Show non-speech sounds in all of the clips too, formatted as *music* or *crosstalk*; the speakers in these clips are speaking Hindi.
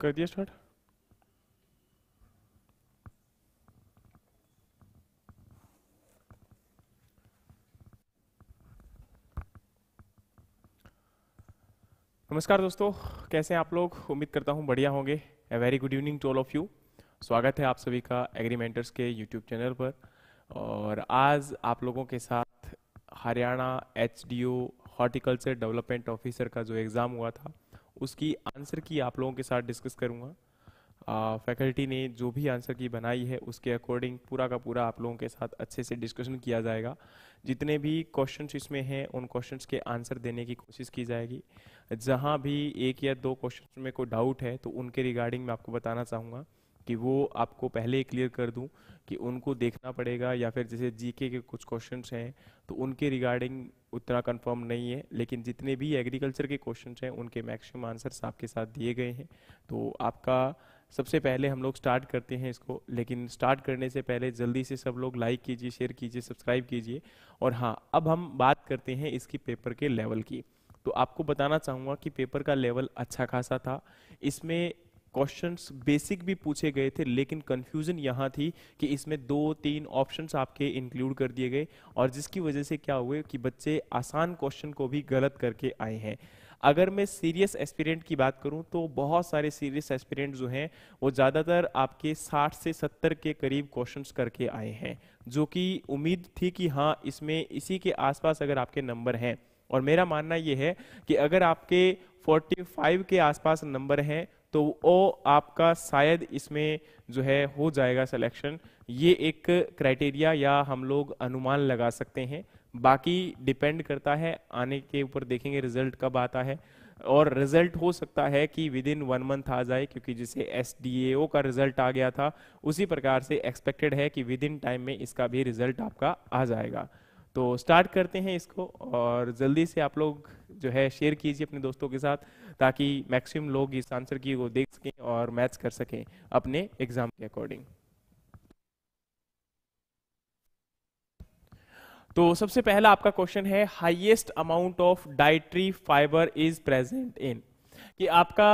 कर दिया स्टार्ट नमस्कार दोस्तों, कैसे हैं आप लोग? उम्मीद करता हूँ बढ़िया होंगे। A very good evening to all of you स्वागत है आप सभी का एग्रीमेंटर्स के यूट्यूब चैनल पर। और आज आप लोगों के साथ Haryana H D O horticulture development officer का जो एग्ज़ाम हुआ था उसकी आंसर की आप लोगों के साथ डिस्कस करूँगा। फैकल्टी ने जो भी आंसर की बनाई है, उसके अकॉर्डिंग पूरा का पूरा आप लोगों के साथ अच्छे से डिस्कशन किया जाएगा। जितने भी क्वेश्चंस इसमें हैं, उन क्वेश्चंस के आंसर देने की कोशिश की जाएगी। जहाँ भी एक या दो क्वेश्चन में कोई डाउट है तो उनके रिगार्डिंग मैं आपको बताना चाहूँगा। कि वो आपको पहले क्लियर कर दूँ कि उनको देखना पड़ेगा या फिर जैसे जीके के कुछ क्वेश्चंस हैं तो उनके रिगार्डिंग उतना कंफर्म नहीं है, लेकिन जितने भी एग्रीकल्चर के क्वेश्चंस हैं, उनके मैक्सिमम आंसर्स आपके साथ दिए गए हैं। तो आपका सबसे पहले हम लोग स्टार्ट करते हैं इसको, लेकिन स्टार्ट करने से पहले जल्दी से सब लोग लाइक कीजिए शेयर कीजिए सब्सक्राइब कीजिए। और हाँ अब हम बात करते हैं इसकी पेपर के लेवल की। तो आपको बताना चाहूँगा कि पेपर का लेवल अच्छा खासा था। इसमें क्वेश्चंस बेसिक भी पूछे गए थे, लेकिन कंफ्यूजन यहाँ थी कि इसमें दो, तीन ऑप्शंस आपके इंक्लूड कर दिए गए और जिसकी वजह से क्या हुए कि बच्चे आसान क्वेश्चन को भी गलत करके आए हैं। अगर मैं सीरियस एस्पिरेंट की बात करूँ तो बहुत सारे सीरियस एस्पिरेंट जो हैं, वो ज़्यादातर आपके 60 से 70 के करीब क्वेश्चंस करके आए हैं, जो कि उम्मीद थी कि हाँ इसमें इसी के आसपास अगर आपके नंबर हैं। और मेरा मानना ये है कि अगर आपके 45 के आसपास नंबर हैं तो वो आपका शायद इसमें जो है हो जाएगा सिलेक्शन ये एक क्राइटेरिया या हम लोग अनुमान लगा सकते हैं. बाकी डिपेंड करता है, आने के ऊपर देखेंगे रिज़ल्ट कब आता है. और रिज़ल्ट हो सकता है कि विद इन वन मंथ आ जाए, क्योंकि जिसे एस का रिज़ल्ट आ गया था, उसी प्रकार से एक्सपेक्टेड है कि विद इन टाइम में इसका भी रिज़ल्ट आपका आ जाएगा. तो स्टार्ट करते हैं इसको और जल्दी से आप लोग जो है शेयर कीजिए अपने दोस्तों के साथ, ताकि मैक्सिमम लोग इस आंसर की को देख सकें और मैच कर सकें अपने एग्ज़ाम के अकॉर्डिंग तो सबसे पहला आपका क्वेश्चन है highest amount of dietary fibre is present in कि आपका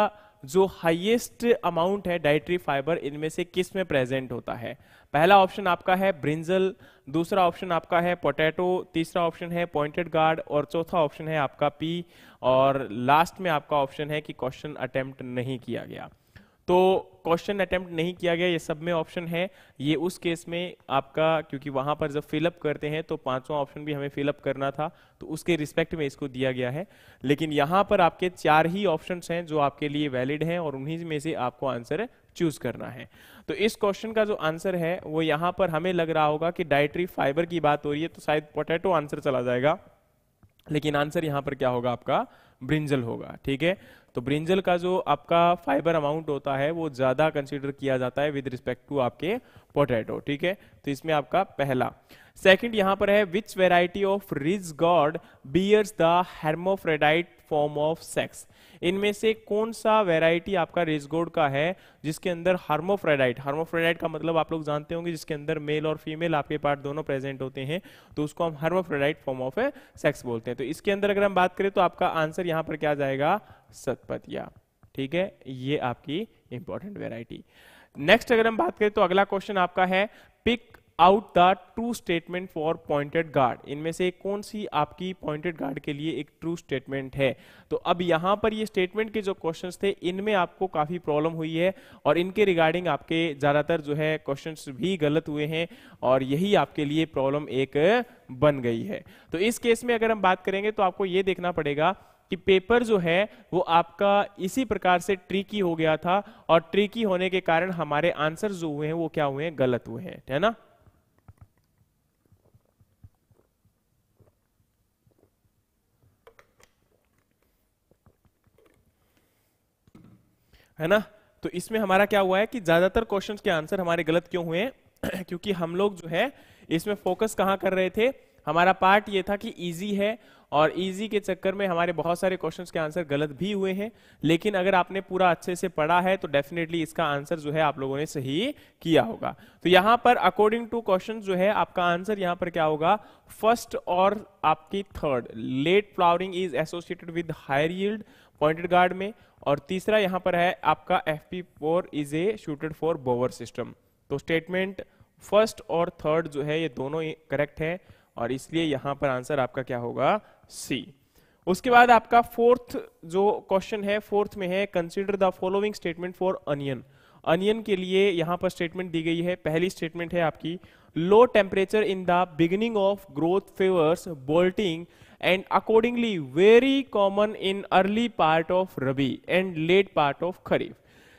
जो हाईएस्ट अमाउंट है डाइट्री फाइबर इनमें से किसमें प्रेजेंट होता है? पहला ऑप्शन आपका है ब्रिंजल, दूसरा ऑप्शन आपका है पोटैटो, तीसरा ऑप्शन है पॉइंटेड गार्ड और चौथा ऑप्शन है आपका पी और लास्ट में आपका ऑप्शन है कि क्वेश्चन अटेम्प्ट नहीं किया गया। तो क्वेश्चन अटेम्प्ट नहीं किया गया, ये सब में ऑप्शन है। ये उस केस में आपका, क्योंकि वहाँ पर जब फिलअप करते हैं तो पांचवा ऑप्शन भी हमें फिलअप करना था तो उसके रिस्पेक्ट में इसको दिया गया है। लेकिन यहाँ पर आपके चार ही ऑप्शन हैं जो आपके लिए वैलिड हैं और उन्हीं में से आपको आंसर चूज़ करना है। तो इस क्वेश्चन का जो आंसर है, वो यहाँ पर हमें लग रहा होगा कि डाइट्री फाइबर की बात हो रही है तो शायद पोटैटो आंसर चला जाएगा। लेकिन आंसर यहाँ पर क्या होगा आपका? ब्रिंजल होगा, ठीक है? तो ब्रिंजल का जो आपका फाइबर अमाउंट होता है, वो ज़्यादा कंसीडर किया जाता है विद रिस्पेक्ट टू आपके पोटैटो ठीक है? तो इसमें आपका पहला। सेकंड यहाँ पर है which variety of ridge gourd bears the hermaphrodite form of sex इनमें से कौन सा वेराइटी आपका रेसगोड का है, जिसके अंदर हार्मोफ्रेडाइट हार्मोफ्रेडाइट का मतलब आप लोग जानते होंगे, जिसके अंदर मेल और फीमेल आपके पार्ट दोनों प्रेजेंट होते हैं तो उसको हम हार्मोफ्रेडाइट फॉर्म ऑफ़ सेक्स बोलते हैं। तो इसके अंदर अगर हम बात करें तो आपका आंसर यहाँ पर क्या जाएगा? सतपतिया ठीक है? ये आपकी इंपॉर्टेंट वेराइटी नेक्स्ट अगर हम बात करें तो अगला क्वेश्चन आपका है pick out the true statement for pointed gourd इनमें से कौन सी आपकी पॉइंटेड गार्ड के लिए एक ट्रू स्टेटमेंट है? तो अब यहाँ पर ये स्टेटमेंट के जो क्वेश्चन थे, इनमें आपको काफ़ी प्रॉब्लम हुई है और इनके रिगार्डिंग आपके ज़्यादातर जो है क्वेश्चन भी गलत हुए हैं और यही आपके लिए प्रॉब्लम एक बन गई है। तो इस केस में अगर हम बात करेंगे तो आपको ये देखना पड़ेगा कि पेपर जो है, वो आपका इसी प्रकार से ट्रिकी हो गया था और ट्रिकी होने के कारण हमारे आंसर जो हुए हैं, वो क्या हुए हैं? गलत हुए हैं, है ना? है ना? तो इसमें हमारा क्या हुआ है कि ज़्यादातर क्वेश्चंस के आंसर हमारे गलत क्यों हुए *clears throat* क्योंकि हम लोग जो है, इसमें फोकस कहाँ कर रहे थे? हमारा पार्ट ये था कि इजी है और इजी के चक्कर में हमारे बहुत सारे क्वेश्चंस के आंसर गलत भी हुए हैं। लेकिन अगर आपने पूरा अच्छे से पढ़ा है तो डेफिनेटली इसका आंसर जो है आप लोगों ने सही किया होगा। तो यहाँ पर अकॉर्डिंग टू क्वेश्चन जो है, आपका आंसर यहाँ पर क्या होगा? फ़र्स्ट और आपकी third late flowering is associated with higher yield pointed gourd में, और तीसरा यहाँ पर है आपका F P four is a suited for bower system तो स्टेटमेंट फ़र्स्ट और थर्ड जो है, ये दोनों करेक्ट है, और इसलिए यहाँ पर आंसर आपका क्या होगा? सी उसके बाद आपका फोर्थ जो क्वेश्चन है फोर्थ में है consider the following statement for onion onion के लिए यहाँ पर स्टेटमेंट दी गई है, पहली स्टेटमेंट है आपकी low temperature in the beginning of growth favours bolting and accordingly very common in early part of Rabi and late part of Kharif.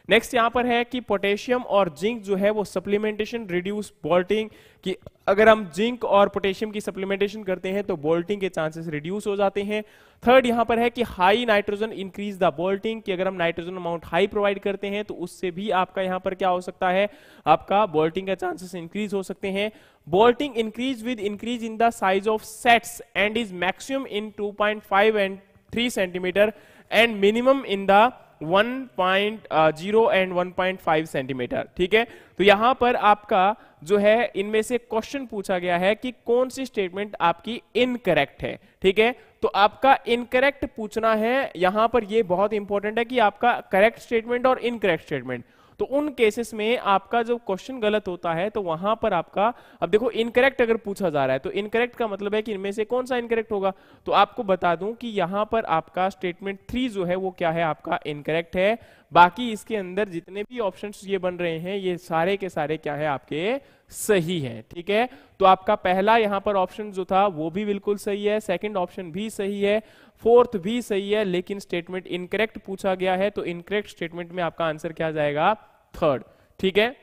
Next यहाँ पर है कि पोटेशियम और जिंक जो है वो सप्लीमेंटेशन रिड्यूस बोल्टिंग कि अगर हम जिंक और पोटेशियम की सप्लीमेंटेशन करते हैं तो बोल्टिंग के चांसेस रिड्यूस हो जाते हैं। थर्ड यहाँ पर है कि high nitrogen increase the bolting कि अगर हम नाइट्रोजन अमाउंट हाई प्रोवाइड करते हैं तो उससे भी आपका यहाँ पर क्या हो सकता है? आपका बोल्टिंग का चांसेस इंक्रीज हो सकते हैं। Bolting increase with increase in the size of sets and is maximum in 2.5 and 3 centimetre and minimum in the 1.0 and 1.5 centimetre ठीक है? तो यहाँ पर आपका जो है, इनमें से क्वेश्चन पूछा गया है कि कौन सी स्टेटमेंट आपकी इनकरेक्ट है, ठीक है? तो आपका इनकरेक्ट पूछना है, यहाँ पर यह बहुत इंपॉर्टेंट है कि आपका करेक्ट स्टेटमेंट और इनकरेक्ट स्टेटमेंट तो उन केसेस में आपका जो क्वेश्चन गलत होता है तो वहाँ पर आपका, अब देखो इनकरेक्ट अगर पूछा जा रहा है तो इनकरेक्ट का मतलब है कि इनमें से कौन सा इनकरेक्ट होगा? तो आपको बता दूँ कि यहाँ पर आपका स्टेटमेंट थ्री जो है, वो क्या है? आपका इनकरेक्ट है। बाकी इसके अंदर जितने भी ऑप्शन ये बन रहे हैं, ये सारे के सारे क्या है आपके? सही है, ठीक है? तो आपका पहला यहाँ पर ऑप्शन जो था, वो भी बिल्कुल सही है। सेकंड ऑप्शन भी सही है। फोर्थ भी सही है, लेकिन स्टेटमेंट इनकरेक्ट पूछा गया है तो इनकरेक्ट स्टेटमेंट में आपका आंसर क्या जाएगा? थर्ड ठीक है?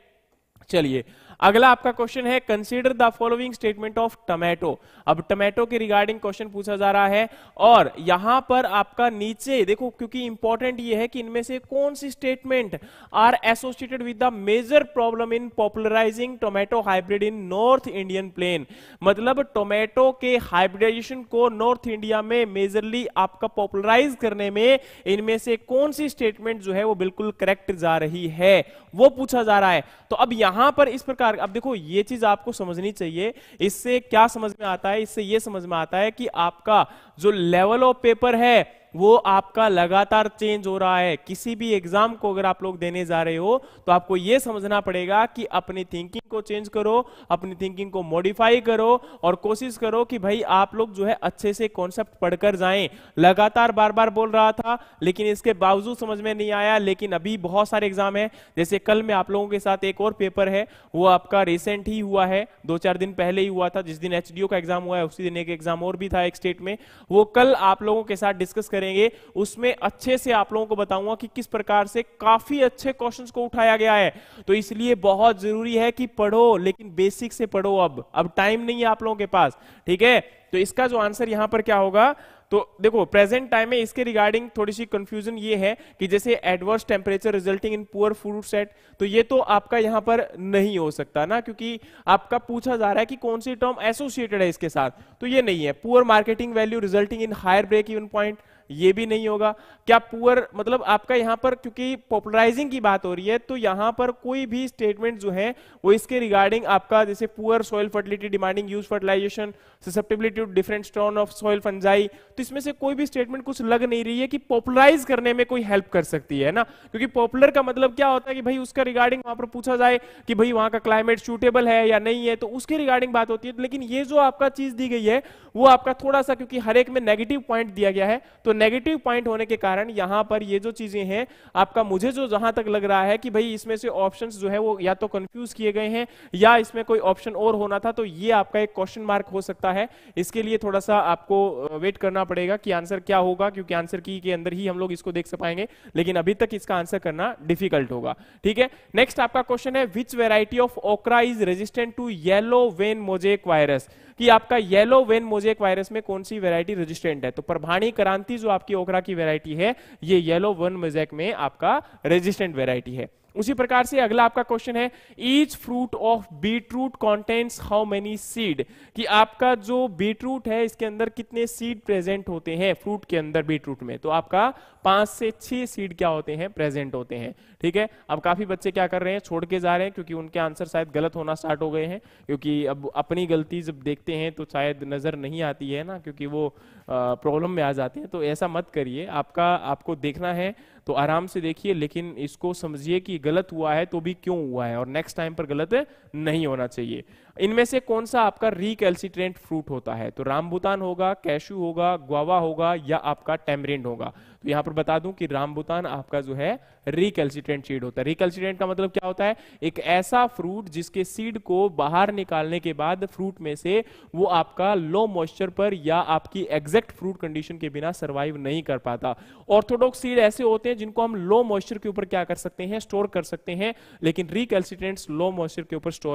चलिए अगला आपका क्वेश्चन है consider the following statement of tomato अब टमेटो के रिगार्डिंग क्वेश्चन पूछा जा रहा है और यहाँ पर आपका नीचे, देखो, क्योंकि इंपॉर्टेंट ये है कि इनमें से कौन सी statement are associated with the major problem in popularising tomato hybrid in north Indian plain मतलब टोमेटो के हाइब्रिडाइजेशन को नॉर्थ इंडिया में मेजरली आपका पॉपुलराइज करने में इनमें से कौन सी स्टेटमेंट जो है वो बिल्कुल करेक्ट जा रही है? वो पूछा जा रहा है। तो अब यहाँ पर इस प्रकार प्रकार अब देखो, ये चीज़ आपको समझनी चाहिए। इससे क्या समझ में आता है? इससे ये समझ में आता है कि आपका जो लेवल ऑफ़ पेपर है वो आपका लगातार चेंज हो रहा है। किसी भी एग्ज़ाम को अगर आप लोग देने जा रहे हो तो आपको ये समझना पड़ेगा कि अपनी थिंकिंग को चेंज करो, अपनी थिंकिंग को मॉडिफाई करो और कोशिश करो कि भाई आप लोग जो है अच्छे से कॉन्सेप्ट पढ़कर जाएँ। लगातार बार बार बोल रहा था, लेकिन इसके बावजूद समझ में नहीं आया, लेकिन अभी बहुत सारे एग्ज़ाम है। जैसे कल में आप लोगों के साथ एक और पेपर है, वो आपका रिसेंट ही हुआ है, दो चार दिन पहले ही हुआ था, जिस दिन एच का एग्ज़ाम हुआ है, उसी दिन एक एग्ज़ाम और भी था एक स्टेट में। वो कल आप लोगों के साथ डिस्कस करें करेंगे, उसमें अच्छे से आप लोगों को बताऊँगा कि किस प्रकार से काफ़ी अच्छे क्वेश्चंस को उठाया गया है। तो इसलिए बहुत ज़रूरी है कि पढ़ो, लेकिन बेसिक से पढ़ो अब। अब टाइम नहीं है आप लोगों के पास, ठीक है? तो इसका जो आंसर यहाँ पर क्या होगा? तो देखो प्रेजेंट टाइम में इसके रिगार्डिंग थोड़ी सी कंफ्यूजन ये है कि जैसे adverse temperature resulting in poor fruit set तो ये तो आपका यहाँ पर नहीं हो सकता ना, क्योंकि आपका पूछा जा रहा है कि कौन सी टर्म एसोसिएटेड है इसके साथ। तो ये नहीं है। Poor marketing value resulting in higher break even point ये भी नहीं होगा। क्या पुअर मतलब आपका यहाँ पर क्योंकि पॉपुलराइजिंग की बात हो रही है तो यहाँ पर कोई भी स्टेटमेंट जो है, वो इसके रिगार्डिंग आपका जैसे poor soil fertility demanding use fertilisation susceptibility to different strains of soil fungi तो इसमें से कोई भी स्टेटमेंट कुछ लग नहीं रही है कि पॉपुलराइज करने में कोई हेल्प कर सकती है ना? क्योंकि पॉपुलर का मतलब क्या होता है कि भाई उसका रिगार्डिंग वहाँ पर पूछा जाए कि भाई वहाँ का क्लाइमेट सूटेबल है या नहीं है तो उसके रिगार्डिंग बात होती है। लेकिन ये जो आपका चीज़ दी गई है, वो आपका थोड़ा सा, क्योंकि हर एक में नेगेटिव पॉइंट दिया गया है तो नेगेटिव पॉइंट होने के कारण यहाँ पर ये जो चीज़ें हैं, आपका मुझे जो जहाँ तक लग रहा है कि भाई इसमें से ऑप्शंस जो है वो या तो कंफ्यूज किए गए हैं या इसमें कोई ऑप्शन और होना था तो ये आपका एक क्वेश्चन मार्क हो सकता है। इसके लिए थोड़ा सा आपको वेट करना पड़ेगा कि आंसर क्या होगा, क्योंकि आंसर की के अंदर ही हम लोग इसको देख पाएँगे लेकिन अभी तक इसका आंसर करना डिफ़िकल्ट होगा। ठीक है? नेक्स्ट आपका क्वेश्चन है which variety of okra is resistant to yellow vein mosaic virus कि आपका येलो वेन मोजेक वायरस में कौन सी वेराइटी रेजिस्टेंट है? तो प्रभाणी क्रांति जो आपकी ओकरा की वेराइटी है, ये येलो वन मोजेक में आपका रेजिस्टेंट वेराइटी है। उसी प्रकार से अगला आपका क्वेश्चन है each fruit of beetroot contents how many seed कि आपका जो बीटरूट है, इसके अंदर कितने सीड प्रेजेंट होते हैं फ्रूट के अंदर बीटरूट में? तो आपका पाँच से छह सीड क्या होते हैं प्रेजेंट होते हैं। ठीक है? अब काफ़ी बच्चे क्या कर रहे हैं? छोड़ के जा रहे हैं क्योंकि उनके आंसर शायद गलत होना स्टार्ट हो गए हैं। क्योंकि अब अपनी गलती जब देखते हैं तो शायद नज़र नहीं आती है ना, क्योंकि वो प्रॉब्लम में आ जाते हैं। तो ऐसा मत करिए। आपका, आपको देखना है तो आराम से देखिए, लेकिन इसको समझिए कि गलत हुआ है तो भी क्यों हुआ है और नेक्स्ट टाइम पर गलत नहीं होना चाहिए। इनमें से कौन सा आपका रिकैल्सिट्रेंट फ्रूट होता है? तो रामबुतान होगा कैशू होगा ग्वावा होगा या आपका टेमरिंड होगा। तो यहाँ पर बता दूँ कि रामबुतान आपका जो है रिकल्सिटेंट सीड होता है। रिकल्सिटेंट का मतलब क्या होता है? एक ऐसा फ्रूट जिसके सीड को बाहर निकालने के बाद फ्रूट में से वो आपका लो मॉइस्चर पर या आपकी एग्जैक्ट फ्रूट कंडीशन के बिना सर्वाइव नहीं कर पाता। ऑर्थोडॉक्स सीड ऐसे होते हैं जिनको हम लो मॉइस्चर के ऊपर क्या कर सकते हैं? स्टोर कर सकते हैं। लेकिन रिकल्सिटेंट्स लो मॉइस्चर के ऊपर स्टोर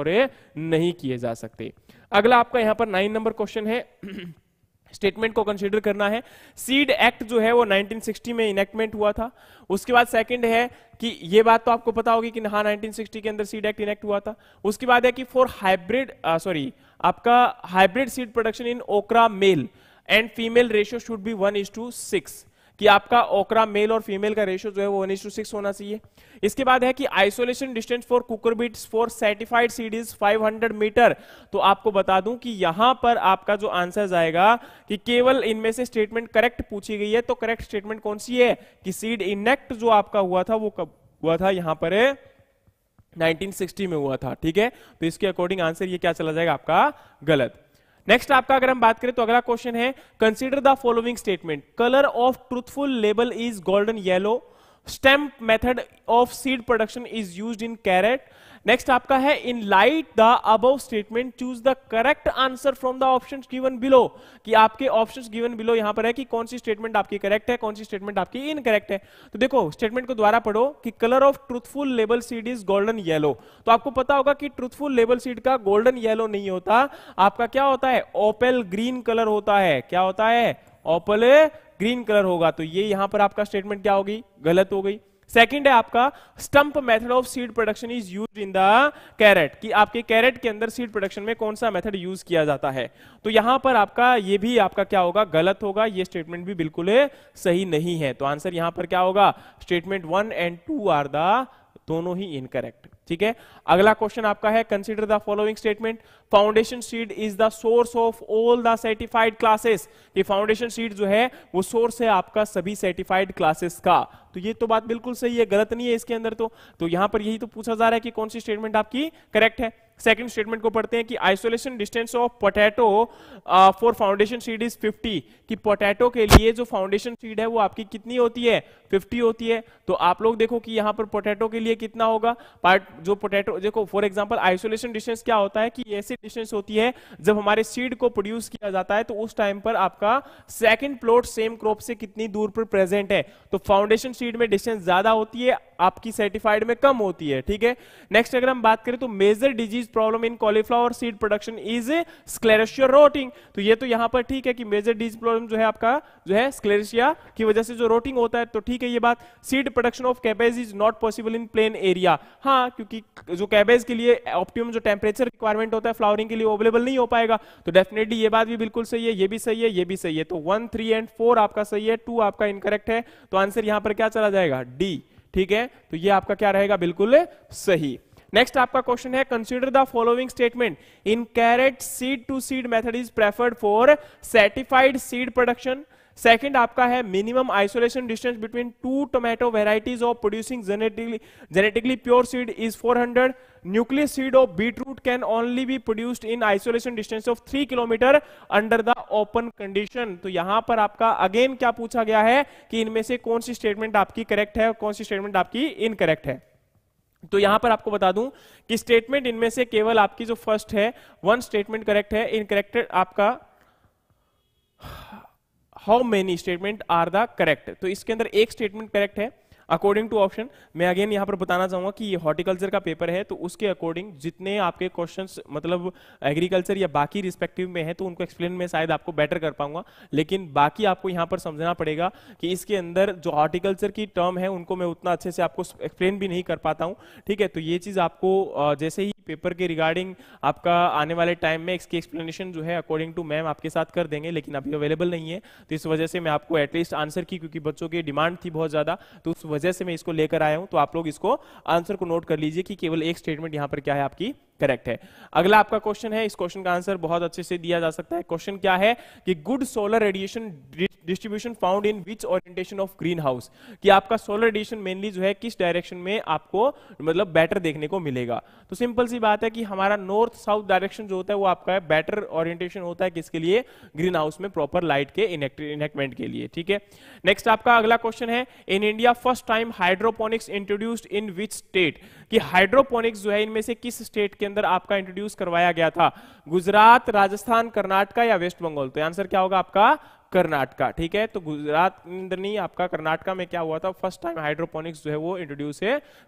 नहीं किए जा सकते। अगला आपका यहाँ पर नाइन नंबर क्वेश्चन है। *clears throat* स्टेटमेंट को कंसीडर करना है। सीड एक्ट जो है वो 1960 में इनेक्टमेंट हुआ था। उसके बाद सेकंड है कि ये बात तो आपको पता होगी कि हाँ 1960 के अंदर सीड एक्ट इनेक्ट हुआ था। उसके बाद है कि फॉर हाइब्रिड सॉरी आपका hybrid seed production in okra male and female ratio should be one is to six कि आपका ओकरा मेल और फीमेल का रेशियो जो है वो वन टू सिक्स होना चाहिए। इसके बाद है कि isolation distance for cucurbits for certified seed is 500 metre तो आपको बता दूँ कि यहाँ पर आपका जो आंसर जाएगा कि केवल इनमें से स्टेटमेंट करेक्ट पूछी गई है तो करेक्ट स्टेटमेंट कौन सी है? कि सीड इनेक्ट जो आपका हुआ था, वो कब हुआ था? यहाँ पर है 1960 में हुआ था, ठीक है? तो इसके अकॉर्डिंग आंसर ये क्या चला जाएगा? आपका गलत। नेक्स्ट आपका अगर हम बात करें तो अगला क्वेश्चन है consider the following statement colour of truthful label is golden yellow stamp method of seed production is used in carrot next आपका है in light the above statement choose the correct answer from the option given below कि आपके ऑप्शंस गिवन बिलो यहाँ पर है कि कौन सी स्टेटमेंट आपकी करेक्ट है, कौन सी स्टेटमेंट आपकी इनकरेक्ट है। तो देखो स्टेटमेंट को द्वारा पढ़ो कि colour of truthful label seed is golden yellow तो आपको पता होगा कि ट्रूथफुल लेबल सीड का गोल्डन येलो नहीं होता। आपका क्या होता है? ओपेल ग्रीन कलर होता है। क्या होता है? ओपल ग्रीन कलर होगा। तो ये यहाँ पर आपका स्टेटमेंट क्या होगी? गलत हो गई। सेकंड है आपका stump method of seed production is use in the carrot कि आपके कैरेट के अंदर सीड प्रोडक्शन में कौन सा मेथड यूज़ किया जाता है? तो यहाँ पर आपका, ये भी आपका क्या होगा? गलत होगा। ये स्टेटमेंट भी बिल्कुल सही नहीं है। तो आंसर यहाँ पर क्या होगा? Statement one and two are the दोनों ही इनकरेक्ट ठीक है? अगला क्वेश्चन आपका है consider the following statement foundation seed is the source of all the certified classes ये फाउंडेशन सीड जो है, वो सोर्स है आपका सभी सर्टिफाइड क्लासेस का। तो ये तो बात बिल्कुल सही है, गलत नहीं है इसके अंदर तो। तो यहाँ पर यही तो पूछा जा रहा है कि कौन सी स्टेटमेंट आपकी करेक्ट है? सेकंड स्टेटमेंट को पढ़ते हैं कि isolation distance of potato for foundation seed is 50 कि पोटैटो के लिए जो फाउंडेशन सीड है, वो आपकी कितनी होती है? 50 होती है तो आप लोग देखो कि यहाँ पर पोटैटो के लिए कितना होगा? पार्ट जो पोटैटो देखो फॉर एग्जांपल आइसोलेशन डिस्टेंस क्या होता है कि ऐसी डिस्टेंस होती है, जब हमारे सीड को प्रोड्यूस किया जाता है तो उस टाइम पर आपका सेकेंड प्लॉट सेम क्रॉप से कितनी दूर पर प्रेजेंट है। तो फाउंडेशन सीड में डिस्टेंस ज़्यादा होती है, आपकी सर्टिफाइड में कम होती है, ठीक है? नेक्स्ट अगर हम बात करें तो major disease problem in cauliflower seed production is sclerotinia rotting तो ये तो यहाँ पर ठीक है कि मेजर डिज़ीज़ प्रॉब्लम जो है आपका, जो है स्क्लेरेशिया की वजह से जो रोटिंग होता है तो ठीक है ये बात? Seed production of cabbage is not possible in plain area हाँ क्योंकि जो कैबेज के लिए ऑप्टिमम जो टेम्परेचर रिक्वायरमेंट होता है फ्लावरिंग के लिए अवेलेबल नहीं हो पाएगा। तो डेफिनेटली ये बात भी बिल्कुल सही है, ये भी सही है, ये भी सही है। तो वन थ्री एंड फोर आपका सही है टू आपका इनकरेक्ट है। तो आंसर यहाँ पर क्या चला जाएगा? डी ठीक है? तो ये आपका क्या रहेगा? बिल्कुल सही। नेक्स्ट आपका क्वेश्चन है consider the following statement in carrot seed to seed method is preferred for certified seed production second आपका है minimum isolation distance between two tomato varieties of producing genetically pure seed is 400 nucleus seed of beetroot can only be produced in isolation distance of three kilometre under the open condition तो यहाँ पर आपका अगेन क्या पूछा गया है कि इनमें से कौन सी स्टेटमेंट आपकी करेक्ट है और कौन सी स्टेटमेंट आपकी इनकरेक्ट है? तो यहाँ पर आपको बता दूँ कि स्टेटमेंट इनमें से केवल आपकी जो फ़र्स्ट है वन स्टेटमेंट करेक्ट है इनकरेक्टेड आपका how many statement are the correct तो इसके अंदर एक स्टेटमेंट करेक्ट है। अकॉर्डिंग टू ऑप्शन मैं अगेन यहाँ पर बताना चाहूँगा कि ये हॉर्टिकल्चर का पेपर है तो उसके अकॉर्डिंग जितने आपके क्वेश्चंस मतलब एग्रीकल्चर या बाकी रिस्पेक्टिव में है तो उनको एक्सप्लेन में शायद आपको बेटर कर पाऊँगा। लेकिन बाकी आपको यहाँ पर समझना पड़ेगा कि इसके अंदर जो हॉर्टिकल्चर की टर्म है, उनको मैं उतना अच्छे से आपको एक्सप्लेन भी नहीं कर पाता हूँ। ठीक है तो ये चीज़ आपको जैसे ही पेपर के रिगार्डिंग आपका आने वाले टाइम में इसकी एक्सप्लेनेशन जो है अकॉर्डिंग टू मैम आपके साथ कर देंगे, लेकिन अभी अवेलेबल नहीं है। तो इस वजह से मैं आपको एटलीस्ट आंसर की, क्योंकि बच्चों की डिमांड थी बहुत ज़्यादा तो उस वजह से मैं इसको लेकर आया हूँ तो आप लोग इसको आंसर को नोट कर लीजिए कि केवल एक स्टेटमेंट यहाँ पर क्या है आपकी? करेक्ट है। अगला आपका क्वेश्चन है, इस क्वेश्चन का आंसर बहुत अच्छे से दिया जा सकता है। क्वेश्चन क्या है कि good solar radiation distribution found in which orientation of green house कि आपका सोलर रेडिएशन मेनली जो है, किस डायरेक्शन में आपको मतलब बेटर देखने को मिलेगा? तो सिंपल सी बात है कि हमारा नॉर्थ साउथ डायरेक्शन जो होता है, वो आपका बेटर ओरिएंटेशन होता है किसके लिए? ग्रीन हाउस में प्रॉपर लाइट के इनेक्टमेंट के लिए, ठीक है? नेक्स्ट आपका अगला क्वेश्चन है in India first time hydroponics introduced in which state कि हाइड्रोपोनिक्स जो है, इनमें से किस स्टेट के अंदर आपका इंट्रोड्यूस करवाया गया था? गुजरात, राजस्थान, कर्नाटका या वेस्ट बंगाल? तो आंसर क्या होगा आपका? कर्नाटका, ठीक है? तो गुजरात नहीं, आपका कर्नाटका में क्या हुआ था? फ़र्स्ट टाइम हाइड्रोपोनिक्स जो है, वो इंट्रोड्यूस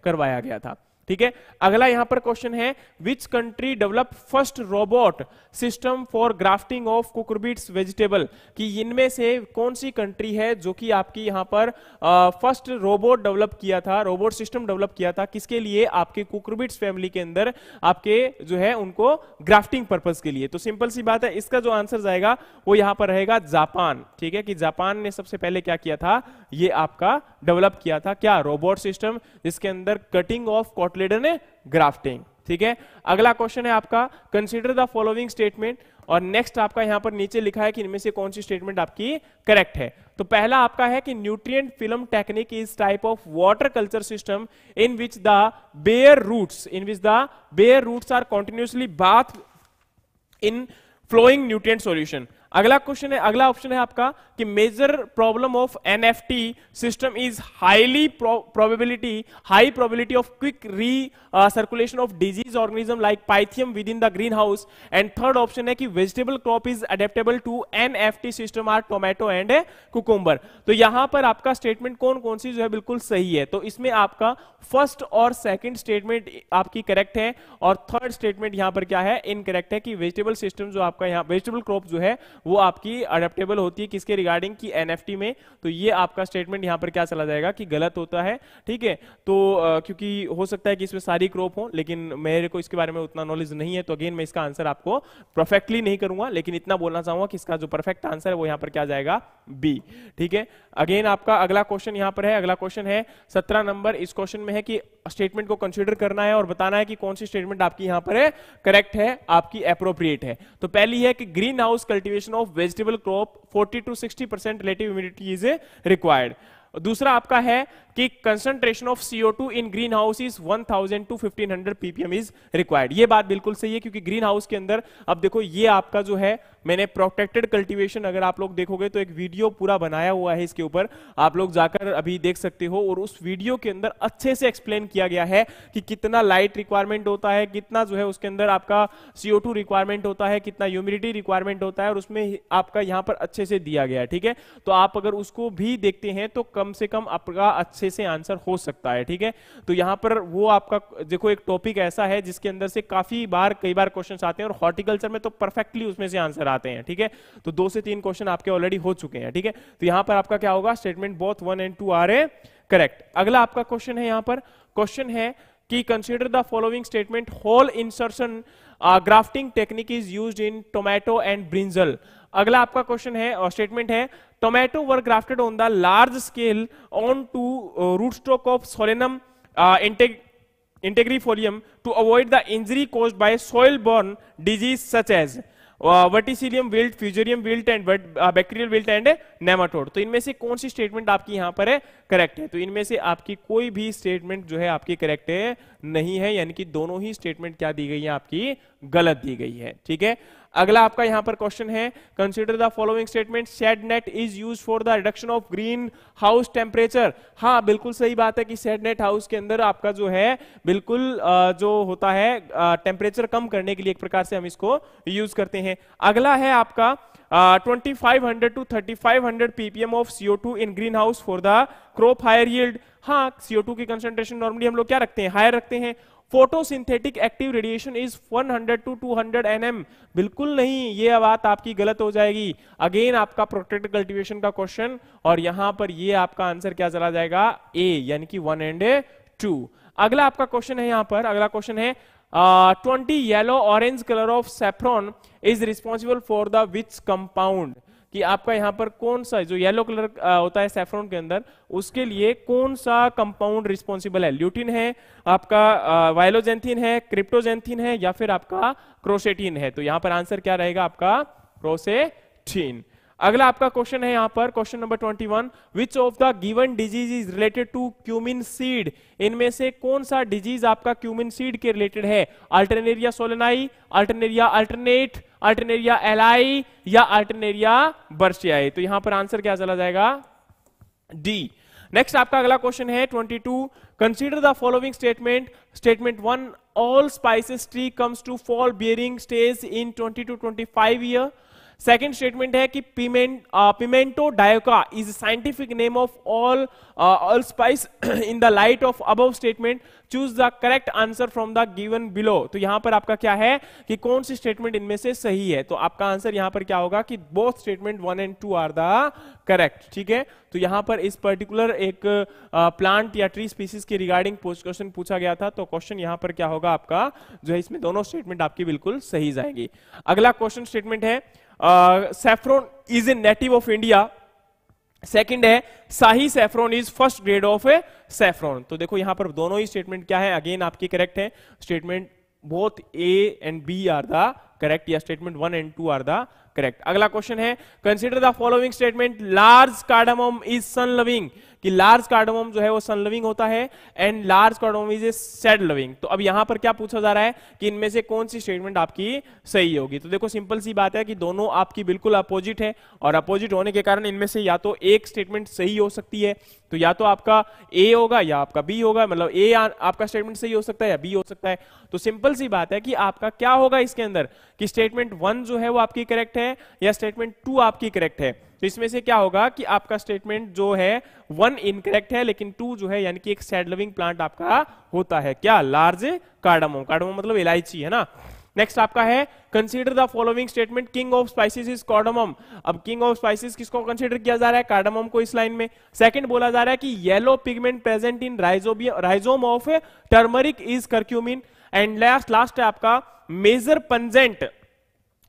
करवाया गया था। ठीक है? अगला यहाँ पर क्वेश्चन है which country develop first robot system for grafting of cucurbits vegetable कि इनमें से कौन सी कंट्री है जो कि आपकी यहाँ पर फ़र्स्ट रोबोट डेवलप किया था रोबोट सिस्टम डेवलप किया था, किसके लिए? आपके कुकुरबीट्स फैमिली के अंदर आपके जो है उनको ग्राफ्टिंग पर्पज के लिए। तो सिंपल सी बात है, इसका जो आंसर जाएगा वो यहाँ पर रहेगा जापान। ठीक है कि जापान ने सबसे पहले क्या किया था? ये आपका डेवलप किया था क्या? रोबोट सिस्टम, जिसके अंदर कटिंग ऑफ़ कॉटलेडन ग्राफ्टिंग ठीक है? अगला क्वेश्चन है आपका कंसिडर द फॉलोइंग स्टेटमेंट और नेक्स्ट आपका यहाँ पर नीचे लिखा है कि इनमें से कौन सी स्टेटमेंट आपकी करेक्ट है? तो पहला आपका है कि nutrient film technique is type of water culture system in which the bare roots in which the bare roots are continuously bath in flowing nutrient solution अगला क्वेश्चन है, अगला ऑप्शन है आपका कि major problem of NFT system is highly probability high probability of quick recirculation of disease organism like Pythium with in the green house and third option है कि vegetable crop is adaptable to NFT system are tomato and cucumber तो यहाँ पर आपका स्टेटमेंट कौन कौन सी जो है बिल्कुल सही है? तो इसमें आपका फ़र्स्ट और सेकंड स्टेटमेंट आपकी करेक्ट है और थर्ड स्टेटमेंट यहाँ पर क्या है? इनकरेक्ट है कि वेजिटेबल सिस्टम जो आपका यहाँ वेजिटेबल क्रॉप जो है वो आपकी अडेप्टेबल होती है किसके रिगार्डिंग की एनएफटी में। तो ये आपका स्टेटमेंट यहाँ पर क्या चला जाएगा कि गलत होता है, ठीक है? तो क्योंकि हो सकता है कि इसमें सारी क्रॉप हो, लेकिन मेरे को इसके बारे में उतना नॉलेज नहीं है तो अगेन मैं इसका आंसर आपको परफेक्टली नहीं करूँगा, लेकिन इतना बोलना चाहूँगा कि इसका जो परफेक्ट आंसर है वो यहाँ पर क्या जाएगा? बी ठीक है? अगेन आपका अगला क्वेश्चन यहाँ पर है, अगला क्वेश्चन है सत्रह नंबर। इस क्वेश्चन में है कि स्टेटमेंट को कंसिडर करना है और बताना है कि कौन सी स्टेटमेंट आपकी यहाँ पर है करेक्ट है, आपकी अप्रोप्रिएट है। तो पहली है कि green house cultivation of vegetable crop 40 to 60 percent relative immunity is required दूसरा आपका है कि concentration of CO two in green house is 1000 to 1500 ppm is required ये बात बिल्कुल सही है, क्योंकि ग्रीन हाउस के अंदर, अब देखो, ये आपका जो है, मैंने प्रोटेक्टेड कल्टीवेशन अगर आप लोग देखोगे तो एक वीडियो पूरा बनाया हुआ है इसके ऊपर। आप लोग जाकर अभी देख सकते हो, और उस वीडियो के अंदर अच्छे से एक्सप्लेन किया गया है कि कितना लाइट रिक्वायरमेंट होता है, कितना जो है उसके अंदर आपका CO2 रिक्वायरमेंट होता है, कितना ह्यूमिडिटी रिक्वायरमेंट होता है, और उसमें आपका यहाँ पर अच्छे से दिया गया है, ठीक है? तो आप अगर उसको भी देखते हैं तो कम से कम आपका अच्छे से आंसर हो सकता है, ठीक है? तो यहाँ पर वो आपका, देखो, एक टॉपिक ऐसा है जिसके अंदर से काफ़ी बार, कई बार क्वेश्चन आते हैं और हॉर्टिकल्चर में तो परफेक्टली उसमें से आंसर आते हैं, ठीक है? तो दो से तीन क्वेश्चन आपके ऑलरेडी हो चुके हैं, ठीक है? तो यहाँ पर आपका क्या होगा? Statement both one and two are a correct अगला आपका क्वेश्चन है यहाँ पर। क्वेश्चन है कि consider the following statement hole insertion grafting technique is use in tomato and brinjal अगला आपका क्वेश्चन है और स्टेटमेंट है tomato were grafted on the large scale on to root stock of Solanum integrifolium to avoid the injury cause by soil borne disease such as verticillium wilt fusarium wilt and bacterial wilt and nematode तो इनमें से कौन सी स्टेटमेंट आपकी यहाँ पर है? करेक्ट है। तो इनमें से आपकी कोई भी स्टेटमेंट जो है आपकी करेक्ट नहीं है, यानी कि दोनों ही स्टेटमेंट क्या दी गई है? आपकी गलत दी गई है। ठीक है? अगला आपका यहाँ पर क्वेश्चन है consider the following statement shade net is use for the reduction of green house temperature हाँ बिल्कुल सही बात है कि शेड नेट हाउस के अंदर आपका जो है, बिल्कुल जो होता है टेम्परेचर कम करने के लिए एक प्रकार से हम इसको यूज़ करते हैं। अगला है आपका twenty five hundred to thirty five hundred ppm of CO two in green house for the crop higher yield हाँ CO2 की कंसेंट्रेशन नॉर्मली हम लोग क्या रखते हैं? हायर रखते हैं। Photosynthetic active radiation is 100 to 200 nm बिल्कुल नहीं, ये बात आपकी गलत हो जाएगी। अगेन आपका प्रोटेक्ट कल्टीवेशन का क्वेश्चन और यहाँ पर ये आपका आंसर क्या चला जाएगा? ए यानी कि वन एंड टू अगला आपका क्वेश्चन है यहाँ पर, अगला क्वेश्चन है twenty yellow orange colour of saffron is responsible for the which compound कि आपका यहाँ पर कौन सा जो येलो कलर होता है सेफ्रॉन के अंदर, उसके लिए कौन सा कंपाउंड रिस्पॉन्सिबल है? ल्यूटिन है, आपका वायलोजेंथिन है क्रिप्टोजेंथिन है, या फिर आपका क्रोसेटिन है? तो यहाँ पर आंसर क्या रहेगा आपका? क्रोसेटिन अगला आपका क्वेश्चन है यहाँ पर question number 21 which of the given disease is related to cumin seed इनमें से कौन सा डिज़ीज़ आपका क्यूमिन सीड के रिलेटेड है? Alternaria solani Alternaria alternate Alternaria allii या अल्टरनेरिया बर्शियाई। तो यहाँ पर आंसर क्या चला जाएगा? डी। नेक्स्ट आपका अगला क्वेश्चन है 22 consider the following statement statement one all spices tree comes to fall bearing stage in 20 to 25 year second statement है कि Pimenta pimento dioica is scientific name of all all spice in the light of above statement choose the correct answer from the given below तो यहाँ पर आपका क्या है कि कौन सी स्टेटमेंट इनमें से सही है? तो आपका आंसर यहाँ पर क्या होगा कि both statement one and two are the correct ठीक है? तो यहाँ पर इस पर्टिकुलर एक प्लांट uh, या ट्री स्पीसीज के रिगार्डिंग क्वेश्चन पूछा गया था तो क्वेश्चन यहाँ पर क्या होगा आपका? जो है इसमें दोनों स्टेटमेंट आपकी बिल्कुल सही जाएगी। अगला क्वेश्चन स्टेटमेंट है saffron is a native of India second है साही saffron is first grade of a saffron तो देखो यहाँ पर दोनों ही स्टेटमेंट क्या है? अगेन आपके करेक्ट है। Statement both A and B are the correct या statement one and two are the correct अगला क्वेश्चन है consider the following statement large cardamom is sun loving कि लार्ज कार्डोमम जो है वो सन लविंग होता है and large cardamom is a shade loving तो अब यहाँ पर क्या पूछा जा रहा है कि इनमें से कौन सी स्टेटमेंट आपकी सही होगी? तो देखो सिंपल सी बात है कि दोनों आपकी बिल्कुल अपोजिट है, और अपोजिट होने के कारण इनमें से या तो एक स्टेटमेंट सही हो सकती है तो या तो आपका ए होगा या आपका बी होगा मतलब ए आपका स्टेटमेंट सही हो सकता है या बी हो सकता है। तो सिंपल सी बात है कि आपका क्या होगा इसके अंदर? कि स्टेटमेंट वन जो है वो आपकी करेक्ट है या स्टेटमेंट टू आपकी करेक्ट है? तो इसमें से क्या होगा कि आपका स्टेटमेंट जो है वन इनकरेक्ट है, लेकिन टू जो है, यानी कि एक सैड लविंग प्लांट आपका होता है। क्या? लार्ज कार्डमो कार्डमो मतलब इलायची, है ना? नेक्स्ट आपका है consider the following statement king of spices is cardamom अब किंग ऑफ़ स्पाइसेस किसको कंसीडर किया जा रहा है? कार्डमम को इस लाइन में। सेकंड बोला जा रहा है कि yellow pigment present in rhizome of turmeric is curcumin and last last है आपका major pungent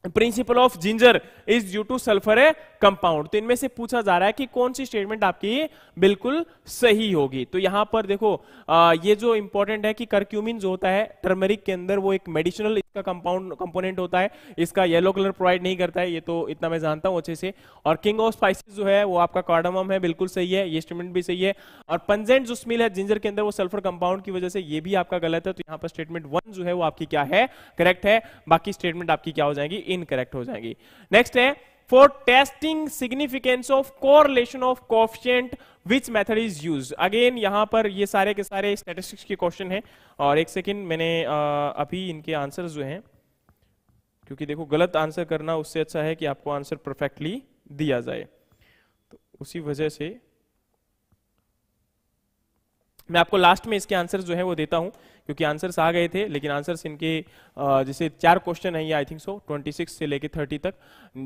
principle of ginger is due to sulphur a compound तो इनमें से पूछा जा रहा है कि कौन सी स्टेटमेंट आपकी बिल्कुल सही होगी? तो यहाँ पर देखो आ, ये जो इंपॉर्टेंट है कि करक्यूमिन जो होता है टर्मरिक के अंदर वो एक मेडिसिनल इसका कंपाउंड कंपोनेंट होता है। इसका येलो कलर प्रोवाइड नहीं करता है ये तो इतना मैं जानता हूँ अच्छे से। और किंग ऑफ़ स्पाइसिस जो है वो आपका कार्डमम है बिल्कुल सही है ये स्टेटमेंट भी सही है। और पंजेंट जो स्मिल है जिंजर के अंदर वो सल्फ़र कंपाउंड की वजह से ये भी आपका गलत है। तो यहाँ पर स्टेटमेंट वन जो है वो आपकी क्या है? करेक्ट है। बाकी स्टेटमेंट आपकी क्या हो जाएगी? इनकरेक्ट हो जाएगी। नेक्स्ट है, for testing significance of correlation of coefficient, which method is used? Again, यहाँ पर ये सारे के सारे statistics के क्वेश्चन हैं। और एक सेकंड मैंने अभी इनके आंसर जो हैं, क्योंकि देखो गलत आंसर करना उससे अच्छा है कि आपको आंसर परफेक्टली दिया जाए। तो उसी वजह से मैं आपको लास्ट में इसके आंसर जो है वो देता हूँ। क्योंकि आंसर्स आ गए थे, लेकिन आंसर्स इनके जैसे चार क्वेश्चन है ये आई थिंक सो 26 से लेके 30 तक।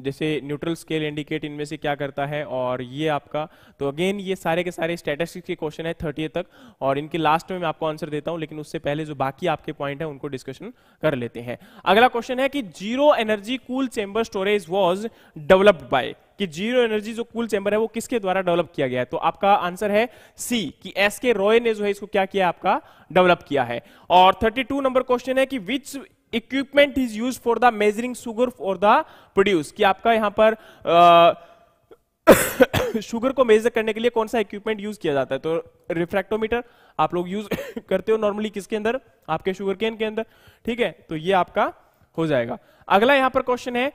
जैसे न्यूट्रल स्केल इंडिकेट इनमें से क्या करता है, और ये आपका तो अगेन ये सारे के सारे स्टेटिस्टिक्स के क्वेश्चन है थर्टी तक, और इनके लास्ट में मैं आपको आंसर देता हूँ, लेकिन उससे पहले जो बाकी आपके पॉइंट है, उनको डिस्कशन कर लेते हैं। अगला क्वेश्चन है कि zero energy cool chamber storage was developed by कि ज़ीरो एनर्जी जो कूल चैम्बर है वो किसके द्वारा डेवलप किया गया है? तो आपका आंसर है सी कि एस के रॉय ने जो है इसको क्या किया, आपका डेवलप किया है। और 32 नंबर क्वेश्चन है कि which equipment is use for the measuring sugar for the produce कि आपका यहाँ पर शुगर *coughs* को मेजर करने के लिए कौन सा इक्विपमेंट यूज़ किया जाता है? तो रिफ्रैक्टोमीटर आप लोग यूज़ *coughs* करते हो नॉर्मली किसके अंदर? आपके शुगर केन के अंदर। ठीक है? तो ये आपका हो जाएगा। अगला यहाँ पर क्वेश्चन है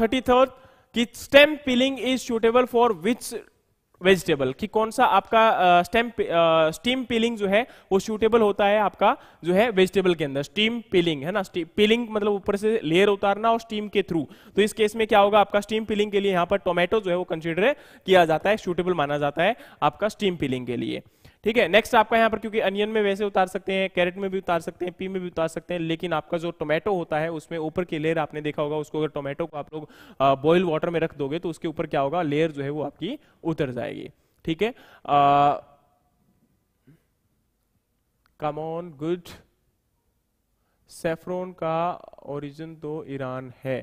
थर्टी थर्ड कि stem peeling is suitable for which vegetable कि कौन सा आपका स्टेम स्टीम पीलिंग जो है, वो सूटेबल होता है आपका, जो है वेजिटेबल के अंदर? स्टीम पीलिंग है ना? पीलिंग मतलब ऊपर से लेयर उतारना और स्टीम के थ्रू तो इस केस में क्या होगा आपका? स्टीम पीलिंग के लिए यहाँ पर टोमेटो जो है वो कंसिडर किया जाता है सूटेबल माना जाता है आपका स्टीम पीलिंग के लिए। ठीक है नेक्स्ट आपका यहाँ पर क्योंकि अनियन में वैसे उतार सकते हैं कैरेट में भी उतार सकते हैं पी में भी उतार सकते हैं, लेकिन आपका जो टोमेटो होता है, उसमें ऊपर की लेयर आपने देखा होगा, उसको अगर टोमेटो को आप लोग बॉइल वाटर में रख दोगे तो उसके ऊपर क्या होगा लेयर जो है वो आपकी उतर जाएगी। ठीक है? कम ऑन गुड सेफ्रोन का ओरिजिन तो ईरान है।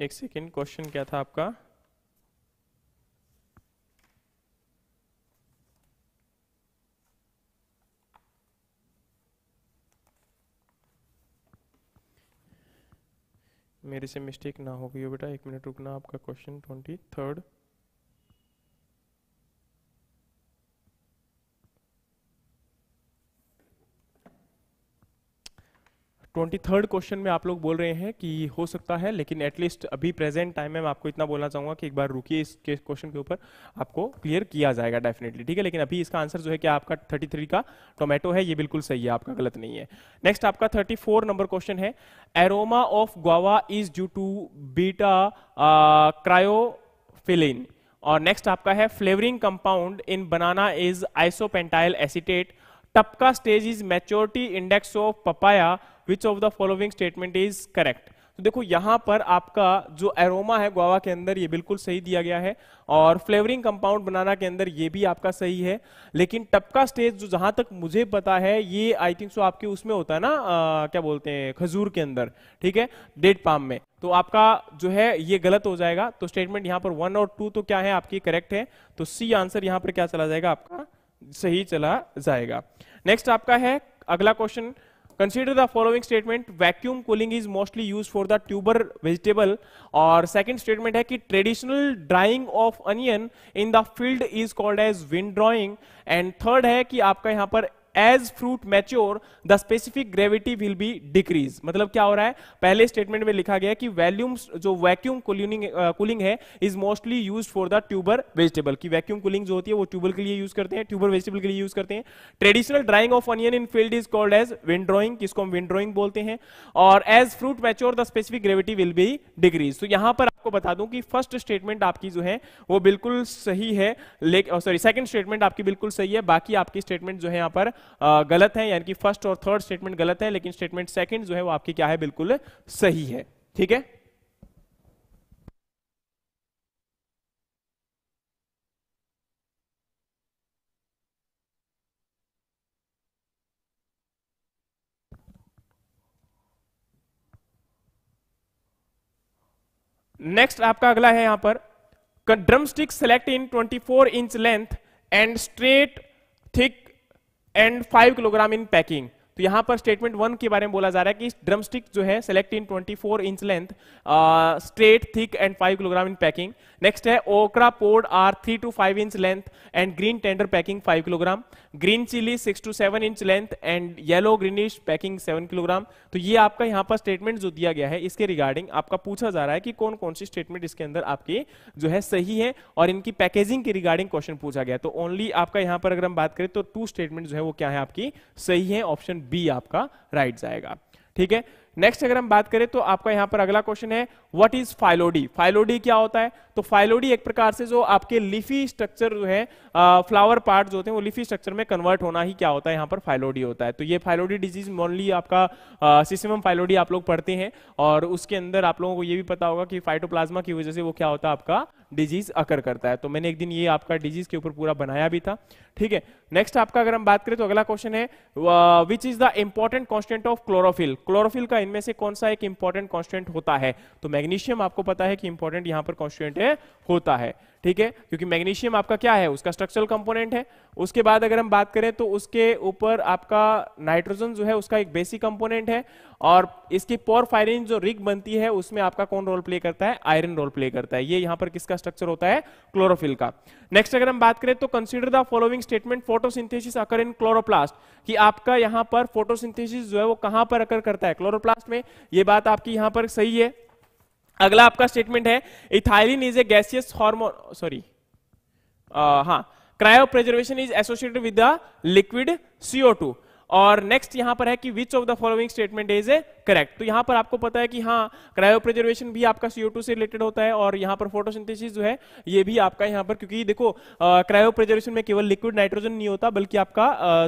एक सेकेंड, क्वेश्चन क्या था आपका? मेरे से मिस्टेक ना हो गई हो बेटा, एक मिनट रुकना आपका question, twenty third. Twenty third question में आप लोग बोल रहे हैं कि हो सकता है, लेकिन एटलीस्ट अभी प्रेजेंट टाइम में मैं आपको इतना बोलना चाहूँगा कि एक बार रुकिए इस क्वेश्चन के ऊपर। आपको क्लियर किया जाएगा डेफिनेटली ठीक है? लेकिन अभी इसका आंसर जो है कि आपका 33 का टोमेटो है, ये बिल्कुल सही है, आपका गलत नहीं है। नेक्स्ट आपका 34 नंबर क्वेश्चन है। Aroma of guava is due to beta caryophyllene और नेक्स्ट आपका है flavouring compound in banana is isopentyl acetate tapka stage is maturity index of papaya which of the following statement is correct तो देखो यहाँ पर आपका जो एरोमा है गोवा के अंदर ये बिल्कुल सही दिया गया है और फ्लेवरिंग कंपाउंड बनाना के अंदर ये भी आपका सही है। लेकिन टपका स्टेज जो जहाँ तक मुझे पता है ये आई थिंक सो आपके उसमें होता है ना आ, क्या बोलते हैं खजूर के अंदर ठीक है? डेट पाम में। तो आपका जो है ये गलत हो जाएगा। तो स्टेटमेंट यहाँ पर वन और टू तो क्या है आपकी करेक्ट है। तो सी आंसर यहाँ पर क्या चला जाएगा आपका सही चला जाएगा। नेक्स्ट आपका है अगला question consider the following statement vacuum cooling is mostly used for the tuber vegetable और second statement है कि traditional drying of onion in the field is called as wind drawing and third है कि आपका यहाँ पर as fruit mature the specific gravity will be decrease मतलब क्या हो रहा है? पहले स्टेटमेंट में लिखा गया कि वैल्यूम्स जो वैक्यूम कूलिंग है is mostly use for the tuber vegetable की वैक्यूम कूलिंग जो होती है, वो ट्यूबर के लिए यूज़ करते हैं ट्यूबर वेजिटेबल के लिए यूज़ करते हैं. Traditional drying of onion in field is called as wind drying किसको हम विंड ड्रॉइंग बोलते हैं. और as fruit mature the specific gravity will be decrease तो यहाँ पर आपको बता दूँ कि फ़र्स्ट स्टेटमेंट आपकी जो है, वो बिल्कुल सही है सॉरी सेकंड स्टेटमेंट आपकी बिल्कुल सही है, बाकी आपकी स्टेटमेंट जो है यहाँ पर गलत है, यानी कि फ़र्स्ट और थर्ड स्टेटमेंट गलत है, लेकिन स्टेटमेंट सेकंड जो है वो आपकी क्या है? बिल्कुल सही है। ठीक है? नेक्स्ट आपका अगला है यहाँ पर। Drum stick select in 24 inch length and straight thick and five kilogram in packing तो यहाँ पर स्टेटमेंट वन के बारे में बोला जा रहा है कि ड्रम स्टिक जो है select in 24 inch length straight thick and 5 kilogram in packing next है okra poured are 3 to 5 inch length and green tender packing 5 kilogram green chilli 6 to 7 inch length and yellow greenish packing 7 kilogram तो ये आपका यहाँ पर स्टेटमेंट जो दिया गया है, इसके रिगार्डिंग आपका पूछा जा रहा है कि कौन कौन सी स्टेटमेंट इसके अंदर आपकी जो है सही है और इनकी पैकेजिंग के रिगार्डिंग क्वेश्चन पूछा गया तो ओनली आपका यहाँ पर अगर हम बात करें तो टू स्टेटमेंट जो है वो क्या है आपकी? सही है ऑप्शन बी आपका राइट जाएगा ठीक है? नेक्स्ट अगर हम बात करें तो आपका यहाँ पर अगला क्वेश्चन है व्हाट इज़ फाइलोडी फाइलोडी क्या होता है? तो फाइलोडी एक प्रकार से जो आपके लिफी स्ट्रक्चर जो है फ्लावर पार्ट जो होते हैं, वो लिफी स्ट्रक्चर में कन्वर्ट होना ही क्या होता है? यहाँ पर फाइलोडी होता है। तो ये फाइलोडी डिज़ीज़ मोनली आपका सिस्टम फाइलोडी आप लोग पढ़ते हैं और उसके अंदर आप लोगों को ये भी पता होगा कि फाइटोप्लाज्मा की वजह से वो क्या होता है आपका डिज़ीज़ अकर करता है। तो मैंने एक दिन ये आपका डिज़ीज़ के ऊपर पूरा बनाया भी था। ठीक है? नेक्स्ट आपका अगर हम बात करें तो अगला क्वेश्चन है which is the important constant of chlorophyll chlorophyll का इनमें से कौन सा एक इंपॉर्टेंट कॉन्स्टेंट होता है? तो मैग्नीशियम आपको पता है कि इंपॉर्टेंट यहाँ पर कॉन्स्टेंट होता है। ठीक है? क्योंकि मैग्नीशियम आपका क्या है? उसका स्ट्रक्चरल कंपोनेंट है। उसके बाद अगर हम बात करें तो उसके ऊपर आपका नाइट्रोजन जो है, उसका एक बेसिक कंपोनेंट है और इसकी पोरफायरिन जो रिग बनती है, उसमें आपका कौन रोल प्ले करता है? आयरन रोल प्ले करता है। ये यहाँ पर किसका स्ट्रक्चर होता है? क्लोरोफिल का। नेक्स्ट अगर हम बात करें तो consider the following statement photosynthesis occur in chloroplast कि आपका यहाँ पर फोटोसिंथेसिस जो है, वो कहाँ पर अकर करता है? क्लोरोप्लास्ट में। ये बात आपकी यहाँ पर सही है। अगला आपका स्टेटमेंट है ethylene is a gaseous hormone sorry हाँ cryopreservation is associated with the liquid CO two और नेक्स्ट यहाँ पर है कि which of the following statement is a correct तो यहाँ पर आपको पता है कि हाँ क्रायो प्रिजर्वेशन भी आपका CO2 से रिलेटेड होता है और यहाँ पर फोटोसिंथेसिस जो है ये भी आपका यहाँ पर क्योंकि देखो क्रायो प्रिजर्वेशन में केवल लिक्विड नाइट्रोजन नहीं होता बल्कि आपका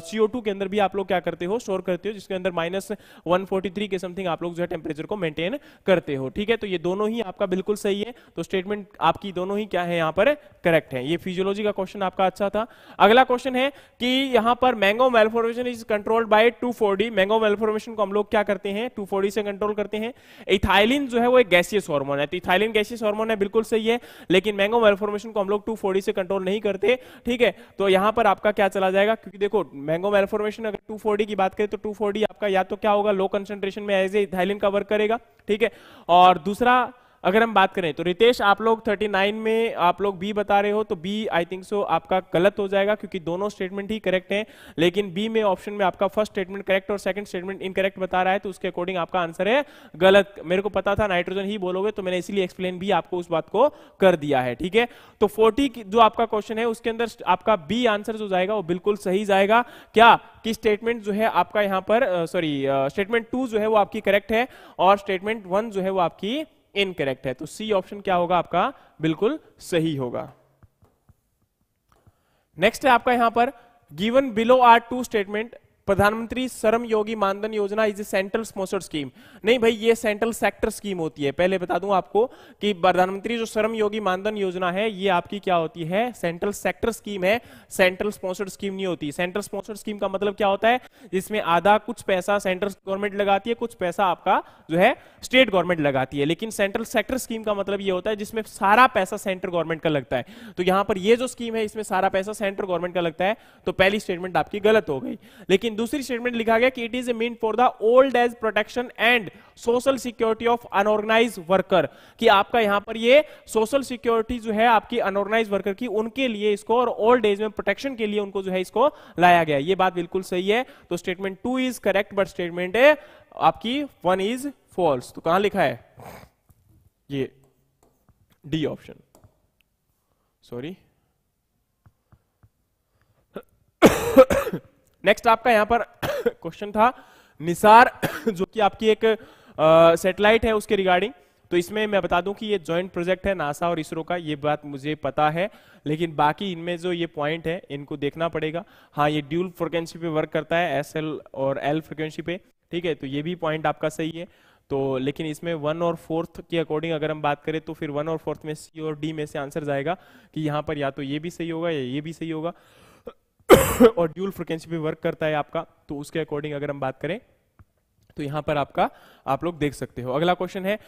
CO2 के अंदर भी आप लोग क्या करते हो स्टोर करते हो जिसके अंदर माइनस के समथिंग आप लोग जो है टेम्परेचर को मेंटेन करते हो ठीक है? तो ये दोनों ही आपका बिल्कुल सही है। तो स्टेटमेंट आपकी दोनों ही क्या है यहाँ पर? करेक्ट है। ये फिजियोलॉजी का क्वेश्चन आपका अच्छा था। अगला क्वेश्चन है कि यहाँ पर mango malformation is controlled by 2,4-D mango malformation को हम लोग क्या करते हैं? 2,4-D से कंट्रोल करते हैं। इथाइलिन जो है वो एक गैसियस हार्मोन है। तो इथाइलिन गैसियस हार्मोन है बिल्कुल सही है लेकिन मैंगो मेलफॉर्मेशन को हम लोग 2,4-D से कंट्रोल नहीं करते ठीक है? तो यहाँ पर आपका क्या चला जाएगा? क्योंकि देखो मैंगो मेलफॉर्मेशन अगर 2,4-D की बात करें तो 2,4-D आपका या तो क्या होगा? लो कंसेंट्रेशन में एज ए इथाइलिन का वर्क करेगा ठीक है? और दूसरा अगर हम बात करें तो रितेश, आप लोग 39 में आप लोग बी बता रहे हो तो बी आई थिंक सो आपका गलत हो जाएगा, क्योंकि दोनों स्टेटमेंट ही करेक्ट हैं, लेकिन बी में ऑप्शन में आपका फ़र्स्ट स्टेटमेंट करेक्ट और सेकंड स्टेटमेंट इनकरेक्ट बता रहा है तो उसके अकॉर्डिंग आपका आंसर है गलत। मेरे को पता था नाइट्रोजन ही बोलोगे तो मैंने इसीलिए एक्सप्लेन भी आपको उस बात को कर दिया है, ठीक है? तो फोर्टी जो आपका क्वेश्चन है, उसके अंदर आपका बी आंसर जो जाएगा, वो बिल्कुल सही जाएगा। क्या? कि स्टेटमेंट जो है आपका यहाँ पर सॉरी स्टेटमेंट टू जो है वो आपकी करेक्ट है, और स्टेटमेंट वन जो है वो आपकी इनकरेक्ट है। तो सी ऑप्शन क्या होगा आपका? बिल्कुल सही होगा। नेक्स्ट है आपका यहाँ पर given below are two statement Pradhan Mantri Shram Yogi Maandhan Yojana is a central sponsored scheme नहीं भाई, ये सेंट्रल सेक्टर स्कीम होती है। पहले बता दूँ आपको कि प्रधानमंत्री जो श्रम योगी मानधन योजना है, ये आपकी क्या होती है? सेंट्रल सेक्टर स्कीम है। सेंट्रल स्पॉन्सर्ड स्कीम नहीं होती। सेंट्रल स्पॉन्सर्ड स्कीम का मतलब क्या होता है? जिसमें आधा कुछ पैसा सेंट्रल गवर्नमेंट लगाती है, कुछ पैसा आपका जो है स्टेट गवर्नमेंट लगाती है। लेकिन सेंट्रल सेक्टर स्कीम का मतलब ये होता है जिसमें सारा पैसा सेंट्रल गवर्नमेंट का लगता है। तो यहाँ पर यह जो स्कीम है, इसमें सारा पैसा सेंट्रल गवर्नमेंट का लगता है। तो पहली स्टेटमेंट आपकी गलत हो गई। लेकिन लेकिन दूसरी स्टेटमेंट लिखा गया कि it is a mean for the old age protection and social security of unorganised worker कि आपका यहाँ पर ये सोशल सिक्योरिटी जो है आपकी अनऑर्गेनाइज वर्कर की, उनके लिए इसको और ओल्ड एज में प्रोटेक्शन के लिए उनको जो है इसको लाया गया ये बात बिल्कुल सही है। तो statement two is correct but statement आपकी वन इज़ फॉल्स तो कहाँ लिखा है? ये डी ऑप्शन सॉरी नेक्स्ट आपका यहाँ पर *coughs* क्वेश्चन था निसार *coughs* जो कि आपकी एक सेटेलाइट है उसके रिगार्डिंग तो इसमें मैं बता दूँ कि ये जॉइंट प्रोजेक्ट है नासा और इसरो का, ये बात मुझे पता है, लेकिन बाकी इनमें जो ये पॉइंट है, इनको देखना पड़ेगा. हाँ ये ड्यूल फ्रिक्वेंसी पे वर्क करता है एस एल और एल फ्रिक्वेंसी पे, ठीक है? तो ये भी पॉइंट आपका सही है. तो लेकिन इसमें वन और फोर्थ के अकॉर्डिंग अगर हम बात करें तो फिर वन और फोर्थ में सी और डी में से आंसर जाएगा कि यहाँ पर या तो ये भी सही होगा या ये भी सही होगा. और ड्यूल फ्रिक्वेंसी पे वर्क करता है आपका तो उसके अकॉर्डिंग अगर हम बात करें तो यहाँ पर आपका, आप लोग देख सकते हो। अगला क्वेश्चन है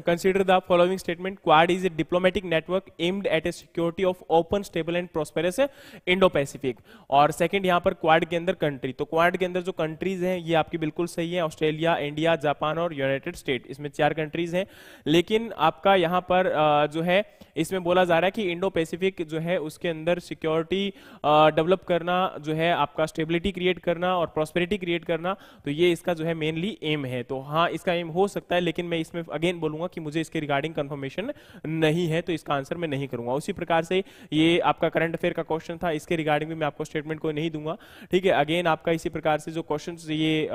consider the following statement Quad is a diplomatic network aimed at a security of open stable and prosperous Indo Pacific और सेकंड यहाँ पर क्वाड के अंदर कंट्री तो क्वाड के अंदर जो कंट्रीज़ हैं, ये आपकी बिल्कुल सही है। ऑस्ट्रेलिया इंडिया जापान और यूनाइटेड स्टेट इसमें चार कंट्रीज़ हैं। लेकिन आपका यहाँ पर जो है, इसमें बोला जा रहा है कि इंडो पैसिफिक जो है, उसके अंदर सिक्योरिटी डेवलप करना, जो है, आपका स्टेबिलिटी क्रिएट करना और प्रोस्पेरिटी क्रिएट करना तो ये इसका जो है मेनली एम है तो हाँ इसका एम हो सकता है लेकिन मैं इसमें अगेन बोलूँगा कि मुझे इसके रिगार्डिंग कंफर्मेशन नहीं है तो इसका आंसर मैं नहीं करूँगा। उसी प्रकार से ये आपका करंट अफेयर का क्वेश्चन था इसके रिगार्डिंग भी मैं आपको स्टेटमेंट को नहीं दूँगा। ठीक है अगेन आपका इसी प्रकार से जो क्वेश्चन ये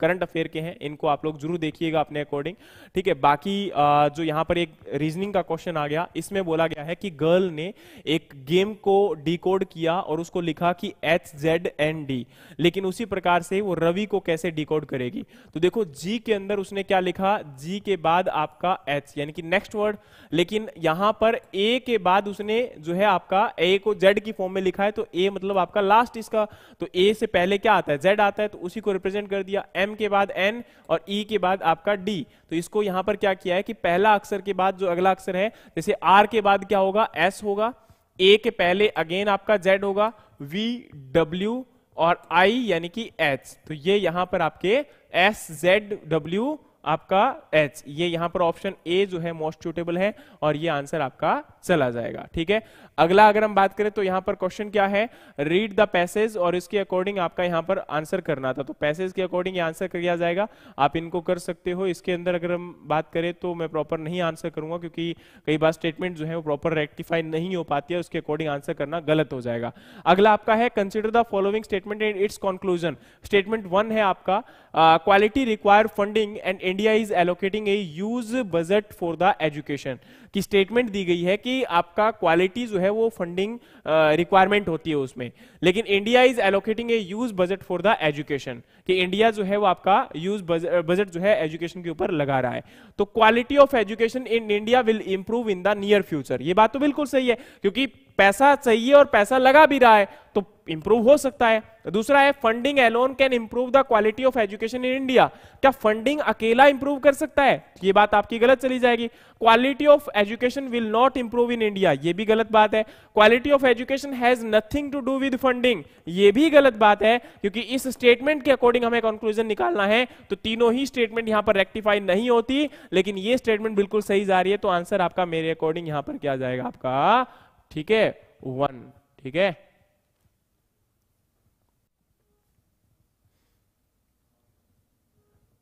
करंट अफेयर के हैं इनको आप लोग ज़रूर देखिएगा अपने अकॉर्डिंग ठीक है बाकी आ, जो यहाँ पर एक रीजनिंग का क्वेश्चन आ गया इसमें बोला गया है कि गर्ल ने एक गेम को डिकोड किया और उसको लिखा कि एच जेड एन डी लेकिन उसी प्रकार से वो रवि को कैसे डिकोड करेगी? तो देखो जी के अंदर उसने क्या लिखा? जी के बाद आपका एच यानी कि नेक्स्ट वर्ड लेकिन यहाँ पर ए के बाद उसने जो है आपका ए को जेड की फॉर्म में लिखा है तो ए मतलब आपका लास्ट इसका। तो ए से पहले क्या आता है? जेड आता है तो उसी को रिप्रेजेंट कर दिया। एम के बाद एन और ई e के बाद आपका डी तो इसको यहाँ पर क्या किया है कि पहला अक्षर के बाद जो अगला अक्षर है, जैसे आर के बाद क्या होगा? एस होगा। ए के पहले अगेन आपका जेड होगा। वी डब्ल्यू और आई यानी कि एच तो ये यहाँ पर आपके एस जेड डब्ल्यू आपका एच ये यहाँ पर ऑप्शन ए जो है मोस्ट सुटेबल है और ये आंसर आपका चला जाएगा, ठीक है? अगला अगर हम बात करें तो यहाँ पर क्वेश्चन क्या है? रीड द पैसेज और इसके अकॉर्डिंग आपका यहाँ पर आंसर करना था। तो पैसेज के अकॉर्डिंग ये आंसर किया जाएगा। आप इनको कर सकते हो। इसके अंदर अगर हम बात करें तो मैं प्रॉपर नहीं आंसर करूँगा क्योंकि कई बार स्टेटमेंट जो है वो प्रॉपर रेक्टिफाई नहीं हो पाती है। उसके अकॉर्डिंग आंसर करना गलत हो जाएगा। अगला आपका है consider the following statement and its conclusion statement one है आपका quality require funding and India is allocating a huge budget for the education की स्टेटमेंट दी गई है कि आपका क्वालिटी जो है वो फंडिंग रिक्वायरमेंट होती है उसमें. लेकिन India is allocating a huge budget for the education कि इंडिया जो है वो आपका यूज़ बजट जो है एजुकेशन के ऊपर लगा रहा है. तो quality of education in India will improve in the near future ये बात तो बिल्कुल सही है, क्योंकि पैसा चाहिए और पैसा लगा भी रहा है तो इंप्रूव हो सकता है। दूसरा है funding alone can improve the quality of education in India क्या फंडिंग अकेला इंप्रूव कर सकता है? ये बात आपकी गलत चली जाएगी। Quality of education will not improve in India ये भी गलत बात है। Quality of education has nothing to do with funding ये भी गलत बात है, क्योंकि इस स्टेटमेंट के अकॉर्डिंग हमें कंक्लूजन निकालना है तो तीनों ही स्टेटमेंट यहाँ पर रेक्टिफाई नहीं होती, लेकिन ये स्टेटमेंट बिल्कुल सही जा रही है तो आंसर आपका मेरे अकॉर्डिंग यहाँ पर क्या जाएगा? आपका ठीक है? वन ठीक है?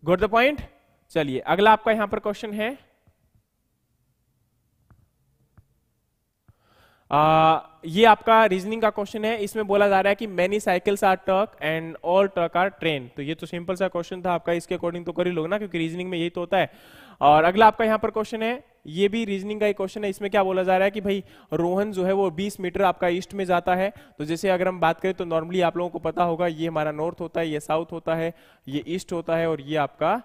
गुड द पॉइंट चलिए अगला आपका यहाँ पर क्वेश्चन है। आ, ये आपका रीजनिंग का क्वेश्चन है। इसमें बोला जा रहा है कि many cycles are truck and all truck are train तो ये तो सिंपल सा क्वेश्चन था। आपका इसके अकॉर्डिंग तो कर ही लोग ना क्योंकि रीजनिंग में यही तो होता है। और अगला आपका यहाँ पर क्वेश्चन है। ये भी रीजनिंग का एक क्वेश्चन है। इसमें क्या बोला जा रहा है कि भाई, रोहन जो है वो 20 मीटर आपका ईस्ट में जाता है। तो जैसे अगर हम बात करें तो नॉर्मली आप लोगों को पता होगा, ये हमारा नॉर्थ होता है, ये साउथ होता है, ये ईस्ट होता है और ये आपका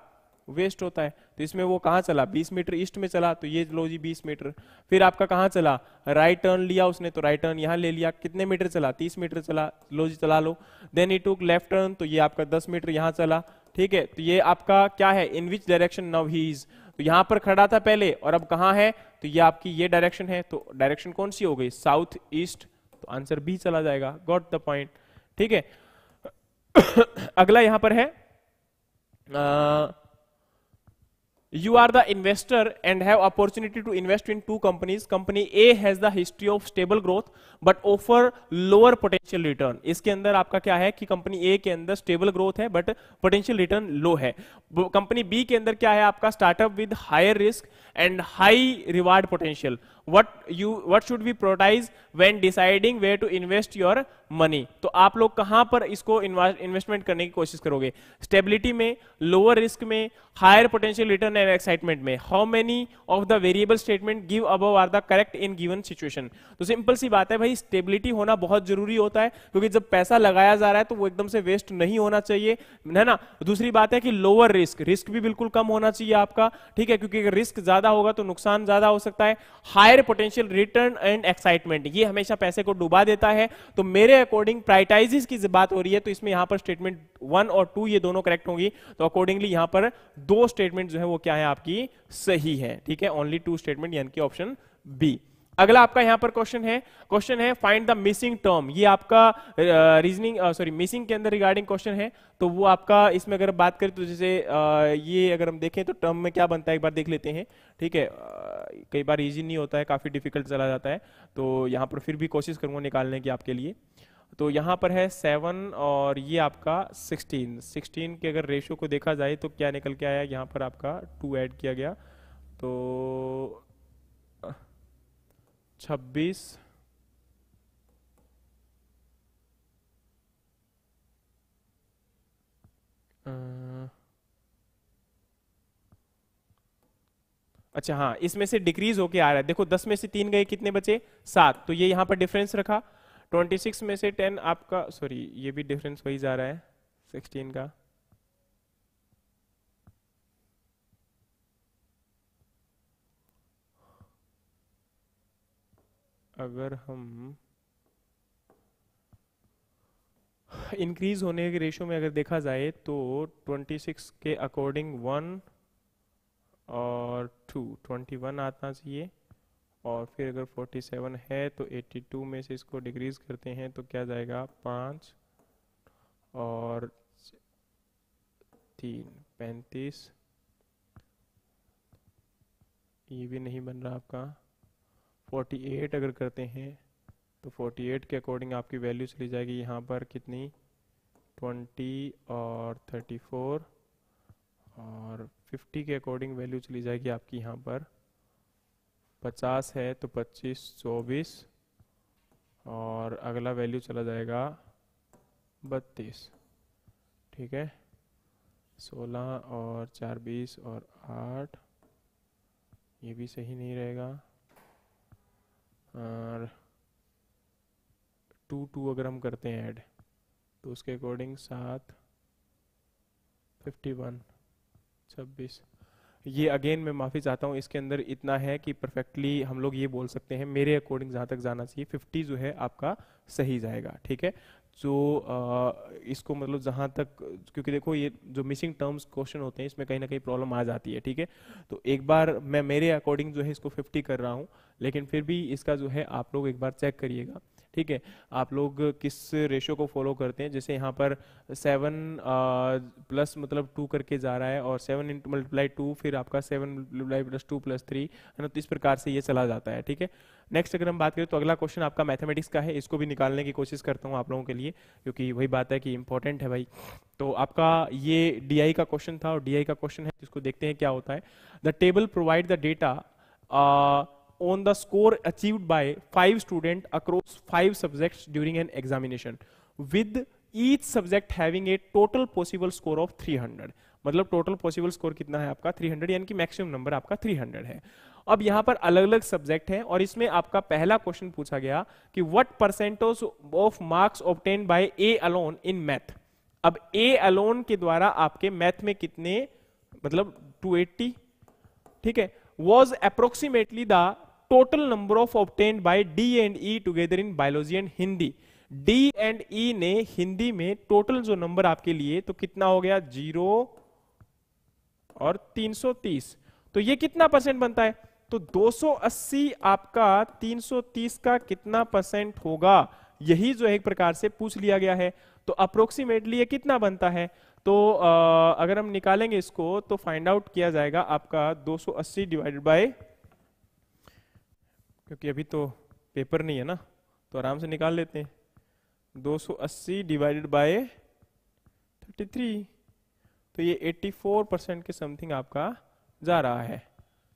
वेस्ट होता है। तो इसमें वो कहाँ चला? 20 मीटर ईस्ट में चला। तो ये लो जी 20 मीटर। फिर आपका कहाँ चला? राइट टर्न लिया उसने तो राइट टर्न यहाँ ले लिया। कितने मीटर चला? 30 मीटर चला। लो जी, चला लो। देन ई टूक लेफ़्ट टर्न तो ये आपका 10 मीटर यहाँ चला। ठीक है? तो ये आपका क्या है? इन विच डायरेक्शन नव ही इज़ तो यहाँ पर खड़ा था पहले और अब कहाँ है? तो ये आपकी ये डायरेक्शन है तो डायरेक्शन कौन सी हो गई? साउथ ईस्ट तो आंसर बी चला जाएगा। गॉट द पॉइंट ठीक है? *coughs* अगला यहाँ पर है। आ, you are the investor and have opportunity to invest in two companies company a has the history of stable growth but offer lower potential return इसके अंदर आपका क्या है कि कंपनी a के अंदर stable growth है but potential return low है कंपनी b के अंदर क्या है आपका startup with higher risk and high reward potential what you, what should we prioritize when deciding where to invest your money? तो आप लोग कहाँ पर इसको इन्वेस्टमेंट करने की कोशिश करोगे? स्टेबिलिटी में लोअर रिस्क में higher potential return and excitement में. How many of the variable statement give above are the correct in given situation तो सिंपल सी बात है भाई स्टेबिलिटी होना बहुत ज़रूरी होता है, क्योंकि जब पैसा लगाया जा रहा है तो वो एकदम से वेस्ट नहीं होना चाहिए, है ना? दूसरी बात है कि लोअर रिस्क रिस्क भी बिल्कुल कम होना चाहिए आपका, ठीक है? क्योंकि रिस्क ज़्यादा होगा तो नुकसान ज़्यादा हो सकता है। Higher potential return and excitement ये हमेशा पैसे को डुबा देता है। तो मेरे अकॉर्डिंग प्राइटाइजिस की बात हो रही है तो इसमें यहाँ पर स्टेटमेंट वन और टू ये दोनों करेक्ट होंगी। तो अकॉर्डिंगली यहाँ पर दो स्टेटमेंट जो है वो क्या है आपकी? सही है, ठीक है? ओनली टू स्टेटमेंट यानी कि ऑप्शन बी अगला आपका यहाँ पर क्वेश्चन है। क्वेश्चन है फाइंड द मिसिंग टर्म ये आपका रीजनिंग सॉरी मिसिंग के अंदर रिगार्डिंग क्वेश्चन है। तो वो आपका इसमें अगर बात करें तो जैसे uh, ये अगर हम देखें तो टर्म में क्या बनता है एक बार देख लेते हैं। ठीक है uh, कई बार इजी नहीं होता है काफ़ी डिफ़िकल्ट चला जाता है। तो यहाँ पर फिर भी कोशिश करूँगा निकालने की आपके लिए। तो यहाँ पर है सेवन और ये आपका सिक्सटीन सिक्सटीन के अगर रेशो को देखा जाए तो क्या निकल के आया? यहाँ पर आपका टू ऐड किया गया। तो छब्बीस। अच्छा हाँ इसमें से डिक्रीज होके आ रहा है। देखो, दस में से तीन गए कितने बचे? सात। तो ये यहाँ पर डिफरेंस रखा। ट्वेंटी सिक्स में से टेन आपका सॉरी ये भी डिफरेंस वही जा रहा है सिक्सटीन का। अगर हम इंक्रीज होने के रेशो में अगर देखा जाए तो 26 के अकॉर्डिंग वन और टू 21 आना चाहिए। और फिर अगर 47 है तो 82 में से इसको डिक्रीज करते हैं तो क्या जाएगा? पाँच और तीन, पैंतीस। ये भी नहीं बन रहा आपका। 48 अगर करते हैं तो 48 के अकॉर्डिंग आपकी वैल्यू चली जाएगी यहाँ पर कितनी? 20 और 34 और 50 के अकॉर्डिंग वैल्यू चली जाएगी आपकी यहाँ पर। 50 है तो 25 24 और अगला वैल्यू चला जाएगा 32 ठीक है? सोलह और चार, बीस और आठ, ये भी सही नहीं रहेगा। और टू टू अगर हम करते हैं ऐड तो उसके अकॉर्डिंग सात फिफ्टी वन छब्बीस। ये अगेन मैं माफ़ी चाहता हूँ इसके अंदर इतना है कि परफेक्टली हम लोग ये बोल सकते हैं मेरे अकॉर्डिंग जहाँ तक जाना चाहिए फिफ्टी जो है आपका सही जाएगा ठीक है? जो आ, इसको मतलब जहाँ तक क्योंकि देखो ये जो मिसिंग टर्म्स क्वेश्चन होते हैं इसमें कहीं ना कहीं प्रॉब्लम आ जाती है ठीक है? तो एक बार मैं मेरे अकॉर्डिंग जो है इसको 50 कर रहा हूँ लेकिन फिर भी इसका जो है, आप लोग एक बार चेक करिएगा। ठीक है? आप लोग किस रेशो को फॉलो करते हैं? जैसे यहाँ पर सेवन प्लस मतलब टू करके जा रहा है और सेवन इंटू मल्टीप्लाई टू फिर आपका seven multiply plus two plus three है ना? तो इस प्रकार से ये चला जाता है। ठीक है? नेक्स्ट अगर हम बात करें तो अगला क्वेश्चन आपका मैथमेटिक्स का है। इसको भी निकालने की कोशिश करता हूँ आप लोगों के लिए, क्योंकि वही बात है कि इंपॉर्टेंट है भाई। तो आपका ये डी का क्वेश्चन था और डीआई का क्वेश्चन है, जिसको देखते हैं क्या होता है। The table provide the data on the score achieved by five students across five subjects during an examination with each subject having a total possible score of 300 मतलब टोटल पॉसिबल स्कोर कितना है आपका 300 यानी कि मैक्सिमम नंबर आपका 300 है अब यहाँ पर अलग अलग सब्जेक्ट हैं और इसमें आपका पहला क्वेश्चन पूछा गया कि what percentage of marks obtain by A alone in math अब ए अलोन के द्वारा आपके मैथ में कितने मतलब 280 ठीक है was approximately the total number of obtained by D and E together in biology and Hindi. D and E ने हिंदी में टोटल जो नंबर आपके लिए तो कितना हो गया? ज़ीरो और 330 तो ये कितना परसेंट बनता है? तो 280 आपका 330 का कितना परसेंट होगा? यही जो एक प्रकार से पूछ लिया गया है। तो अप्रोक्सीमेटली ये कितना बनता है? तो आ, अगर हम निकालेंगे इसको तो फाइंड आउट किया जाएगा आपका 280 डिवाइडेड बाय क्योंकि अभी तो पेपर नहीं है ना तो आराम से निकाल लेते हैं। 280 डिवाइडेड बाय 33 तो ये 84 परसेंट के समथिंग आपका जा रहा है।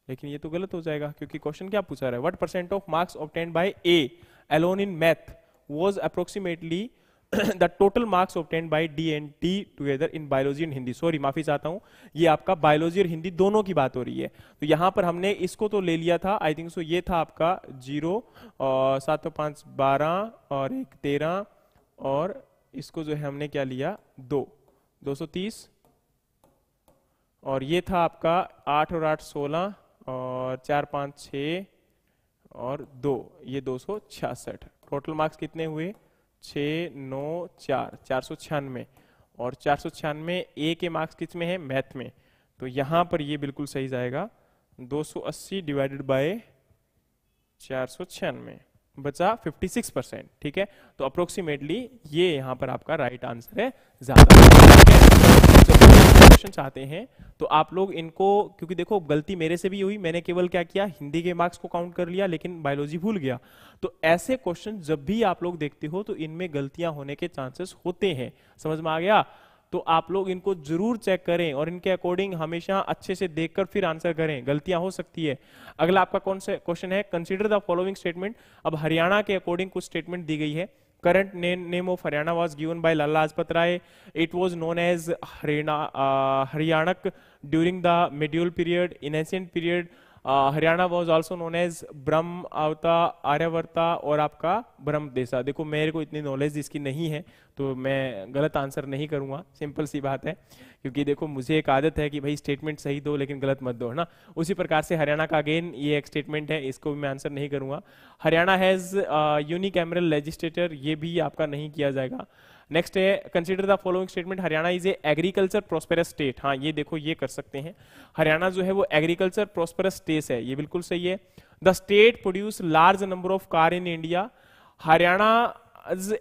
लेकिन ये तो गलत हो जाएगा, क्योंकि क्वेश्चन क्या पूछा रहा है? What percent of marks obtain by A alone in math was approximately the total marks obtain by D and T together in biology and Hindi sorry माफ़ी चाहता हूँ, ये आपका बायोलॉजी और हिंदी दोनों की बात हो रही है। तो यहाँ पर हमने इसको तो ले लिया था आई थिंक सो ये था आपका ज़ीरो और सात पाँच, बारह और एक तेरह, और इसको जो है हमने क्या लिया, दो। दो सौ तीस, और ये था आपका आठ और आठ सोलह, और चार पाँच छ, और दो। ये दो सौ छियासठ। टोटल मार्क्स कितने हुए? छ नौ, चार चार सौ छियानवे। और चार सौ छियानवे ए के मार्क्स किसमें है? मैथ में। तो यहाँ पर ये बिल्कुल सही जाएगा। 280 डिवाइडेड बाय चार सौ छियानवे बचा 56 परसेंट ठीक है? तो अप्रोक्सीमेटली ये यहाँ पर आपका राइट आंसर है, ज़्यादा। क्वेश्चन चाहते हैं तो आप लोग इनको, क्योंकि देखो, गलती मेरे से भी हुई, मैंने केवल क्या किया, हिंदी के मार्क्स को काउंट कर लिया, लेकिन बायोलॉजी भूल गया। तो ऐसे क्वेश्चन जब भी आप लोग देखते हो तो इनमें गलतियाँ होने के चांसेस होते हैं। समझ में आ गया? तो आप लोग इनको ज़रूर चेक करें और इनके अकॉर्डिंग हमेशा अच्छे से देखकर फिर आंसर करें। गलतियाँ हो सकती है। अगला आपका कौन सा क्वेश्चन है? कंसिडर द फॉलोइंग स्टेटमेंट अब हरियाणा के अकॉर्डिंग कुछ स्टेटमेंट दी गई है। Current name, name of Haryana was given by Lala Lajpat Rai. It was known as Haryana, uh, Haryanak during the medieval period. In ancient period, Haryana was also known as Brahmavarta Aryavarta और आपका ब्रह्म देसा देखो, मेरे को इतनी नॉलेज इसकी नहीं है तो मैं गलत आंसर नहीं करूँगा। सिंपल सी बात है, क्योंकि देखो, मुझे एक आदत है कि भाई स्टेटमेंट सही दो, लेकिन गलत मत दो, है ना? उसी प्रकार से हरियाणा का अगेन ये एक स्टेटमेंट है, इसको भी मैं आंसर नहीं करूँगा। Haryana has unicameral legislature ये भी आपका नहीं किया जाएगा। नेक्स्ट है consider the following statement Haryana is a agriculture prosperous state हाँ ये देखो, ये कर सकते हैं। हरियाणा जो है वो एग्रीकल्चर प्रोस्पेरस स्टेट है। ये बिल्कुल सही है। The state produce large number of car in India Haryana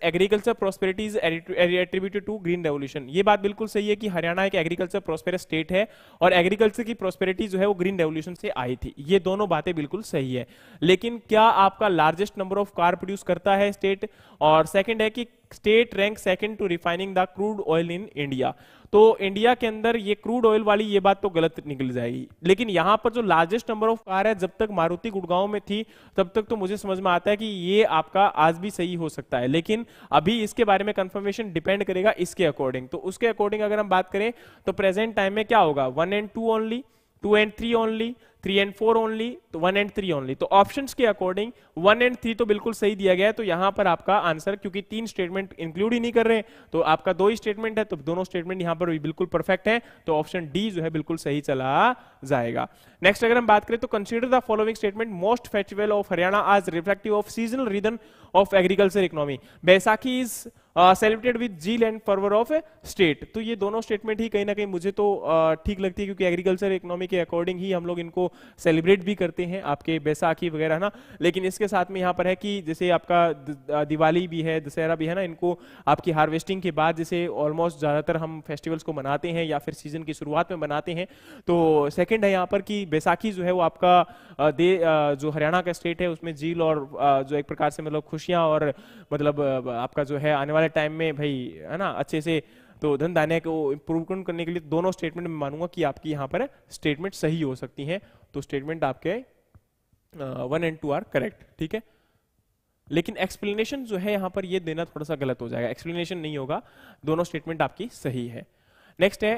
agriculture prosperity is attributed to green revolution ये बात बिल्कुल सही है कि हरियाणा एक एग्रीकल्चर प्रोस्पेरस स्टेट है और एग्रीकल्चर की प्रोस्पेरिटी जो है वो ग्रीन रेवोल्यूशन से आई थी। ये दोनों बातें बिल्कुल सही है। लेकिन क्या आपका largest number of car produce करता है स्टेट और सेकंड है कि state rank second to refining the crude oil in India. तो इंडिया के अंदर ये क्रूड ऑयल वाली ये बात तो गलत निकल जाएगी। लेकिन यहाँ पर जो लार्जेस्ट नंबर ऑफ़ कार है, जब तक मारुति गुड़गांव में थी, तब तक तो मुझे समझ में आता है कि ये आपका आज भी सही हो सकता है। लेकिन अभी इसके बारे में कंफर्मेशन डिपेंड करेगा इसके अकॉर्डिंग तो उसके अकॉर्डिंग अगर हम बात करें तो प्रेजेंट टाइम में क्या होगा? One and two only two and three only three and four only तो वन एंड थ्री ओनली तो ऑप्शन के अकॉर्डिंग वन एंड थ्री तो बिल्कुल सही दिया गया है तो यहाँ पर आपका आंसर क्योंकि तीन स्टेटमेंट इंक्लूड ही नहीं कर रहे तो आपका दो ही स्टेटमेंट है तो दोनों स्टेटमेंट यहाँ पर भी बिल्कुल परफेक्ट है तो ऑप्शन डी जो है बिल्कुल सही चला जाएगा। नेक्स्ट अगर हम बात करें तो consider the following statement most festival of Haryana are reflective of seasonal rhythm of agriculture economy Baisakhi is celebrated with zeal and fervour of state तो ये दोनों स्टेटमेंट ही कहीं ना कहीं मुझे तो ठीक लगती है क्योंकि एग्रीकल्चर इकोनॉमी के अकॉर्डिंग ही हम लोग इनको सेलिब्रेट भी करते हैं, आपके बैसाखी वगैरह ना? लेकिन इसके साथ में यहाँ पर है कि जैसे आपका दिवाली भी है, दशहरा भी है ना, इनको आपकी हार्वेस्टिंग के बाद जैसे ऑलमोस्ट ज़्यादातर हम फेस्टिवल्स को मनाते हैं या फिर सीज़न की शुरुआत में मनाते हैं। तो सेकेंड है यहाँ पर कि बैसाखी जो है वो आपका दे जो हरियाणा का स्टेट है, उसमें झील और जो एक प्रकार से मतलब खुशियाँ और मतलब आपका जो है आने वाले टाइम में भाई, है ना, अच्छे से तो धन धान्य को इम्प्रूव करने के लिए दोनों स्टेटमेंट में मानूँगा कि आपकी यहाँ पर स्टेटमेंट सही हो सकती है। तो स्टेटमेंट आपके one and two are correct ठीक है? लेकिन एक्सप्लेनेशन जो है यहाँ पर ये देना थोड़ा सा गलत हो जाएगा। एक्सप्लेनेशन नहीं होगा। दोनों स्टेटमेंट आपकी सही है। नेक्स्ट है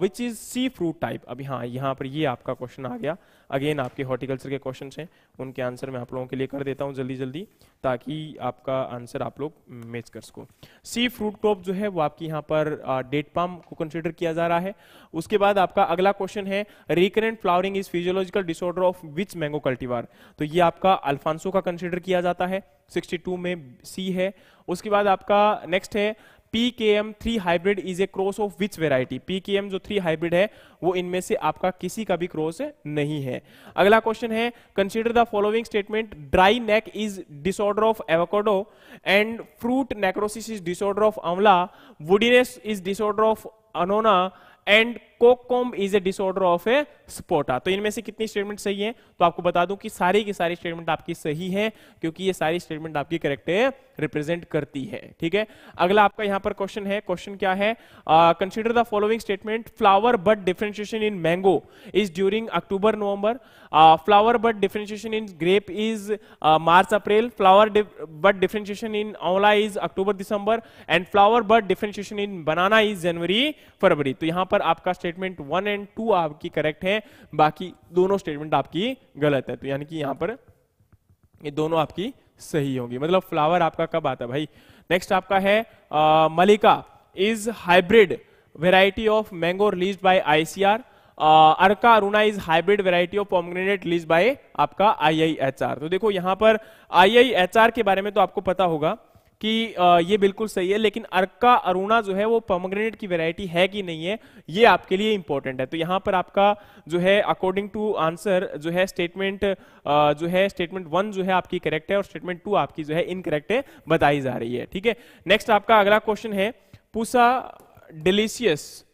which is C fruit type अभी हाँ यहाँ पर ये आपका क्वेश्चन आ गया। अगेन आपके हॉर्टिकल्चर के क्वेश्चन हैं। उनके आंसर मैं आप लोगों के लिए कर देता हूँ जल्दी जल्दी, ताकि आपका आंसर आप लोग मैच कर सको। सी फ्रूट क्रॉप जो है, वो आपकी यहाँ पर डेट पाम को कंसिडर किया जा रहा है। उसके बाद आपका अगला क्वेश्चन है recurrent flowering is physiological disorder of which mango cultivar तो ये आपका अल्फांसो का कंसिडर किया जाता है। 62 में सी है। उसके बाद आपका नेक्स्ट है P K M three hybrid is a cross of which variety P K M जो थ्री हाइब्रिड है, वो इनमें से आपका किसी का भी क्रॉस नहीं है। अगला क्वेश्चन है consider the following statement dry neck is disorder of avocado and fruit necrosis is disorder of amla woodiness is disorder of annona and kokum is a disorder of a sapota तो इनमें से कितनी स्टेटमेंट सही है? तो आपको बता दूँ कि सारी की सारी स्टेटमेंट आपकी सही है, क्योंकि ये सारी स्टेटमेंट आपकी करेक्ट रिप्रेजेंट करती है, ठीक है? अगला आपका यहाँ पर क्वेश्चन है। क्वेश्चन क्या है? Consider the following statement flower bud differentiation in mango is during October November flower bud differentiation in grape is March April flower bud differentiation in amla is October December and flower bud differentiation in banana is January February तो यहाँ पर आपका स्टेटमेंट वन एंड टू आपकी करेक्ट है, बाकी दोनों स्टेटमेंट आपकी गलत है। तो यानी कि यहाँ पर ये दोनों आपकी सही होंगी। मतलब फ्लावर आपका कब आता है भाई? नेक्स्ट आपका है Mallika is hybrid variety of mango release by ICR Arka Aruna is hybrid variety of pomegranate release by आपका आईआईएचआर तो देखो यहाँ पर आईआईएचआर के बारे में तो आपको पता होगा। कि ये बिल्कुल सही है, लेकिन अर्का अरुणा जो है वो पोमग्रेनेट की वैरायटी है कि नहीं है, ये आपके लिए इंपॉर्टेंट है तो यहाँ पर आपका जो है अकॉर्डिंग टू आंसर जो है स्टेटमेंट जो है स्टेटमेंट वन जो है आपकी करेक्ट है और स्टेटमेंट टू आपकी जो है इनकरेक्ट है, बताई जा रही है ठीक है नेक्स्ट आपका अगला क्वेश्चन है Pusa delicious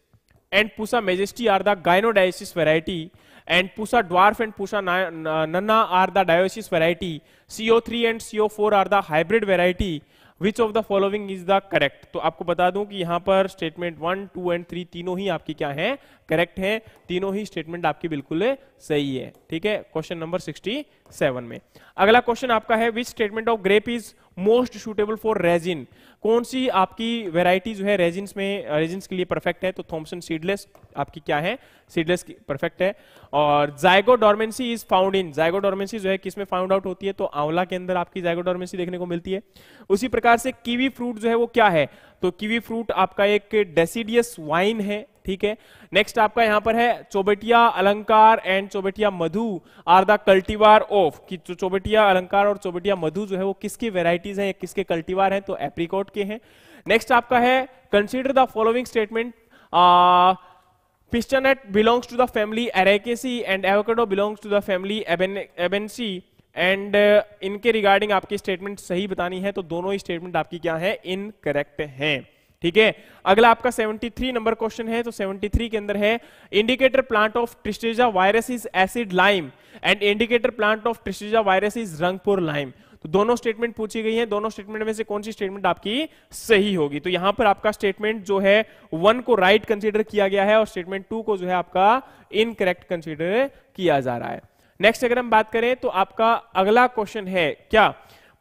and Pusa majesty are the gynodioecious variety and Pusa dwarf and Pusa nana are the dioecious variety. CO3 and CO4 are the hybrid variety. Which of the following is the correct तो आपको बता दूँ कि यहाँ पर statement one two and three तीनों ही आपकी क्या है? करेक्ट है, तीनों ही स्टेटमेंट आपकी बिल्कुल सही है, ठीक है? क्वेश्चन नंबर सिक्सटी सेवन में। अगला क्वेश्चन आपका है which statement of grape is most suitable for raisin कौन सी आपकी वेराइटी जो है रेजिन्स में रेजिन्स के लिए परफेक्ट है? तो थॉमसन सीडलेस आपकी क्या है? सीडलेस परफेक्ट है। और जाइगोडोर्मेंसी इज़ फाउंड इन जाइगोडोर्मेंसी जो है किसमें फाउंड आउट होती है? तो आंवला के अंदर आपकी जाइगोडोर्मेंसी देखने को मिलती है। उसी प्रकार से कीवी फ्रूट जो है वो क्या है? तो कीवी फ्रूट आपका एक डेसीडियस वाइन है ठीक है? नेक्स्ट आपका यहाँ पर है, Chaubattia Alankar and Chaubattia Madhu are the cultivar of कि जो चोबेटिया अलंकार और चोबेटिया मधु जो है वो किसकी वेराइटीज है किसके कल्टीवार हैं तो एप्रिकॉट के हैं। नेक्स्ट आपका है consider the following statement pistachio belongs to the family Arecaceae and avocado belongs to the family Ebenaceae and, इनके रिगार्डिंग आपकी स्टेटमेंट सही बतानी है तो दोनों ही स्टेटमेंट आपकी क्या है? इनकरेक्ट हैं। ठीक है? अगला आपका 73 नंबर क्वेश्चन है तो 73 के अंदर है indicator plant of tristeza virus is acid lime and indicator plant of tristeza virus is Rangpur lime तो दोनों स्टेटमेंट पूछी गई है, दोनों स्टेटमेंट में से कौन सी स्टेटमेंट आपकी सही होगी? तो यहाँ पर आपका स्टेटमेंट जो है वन को राइट right कंसिडर किया गया है और स्टेटमेंट टू को जो है आपका इनकरेक्ट कंसिडर किया जा रहा है। नेक्स्ट अगर हम बात करें तो आपका अगला क्वेश्चन है, क्या?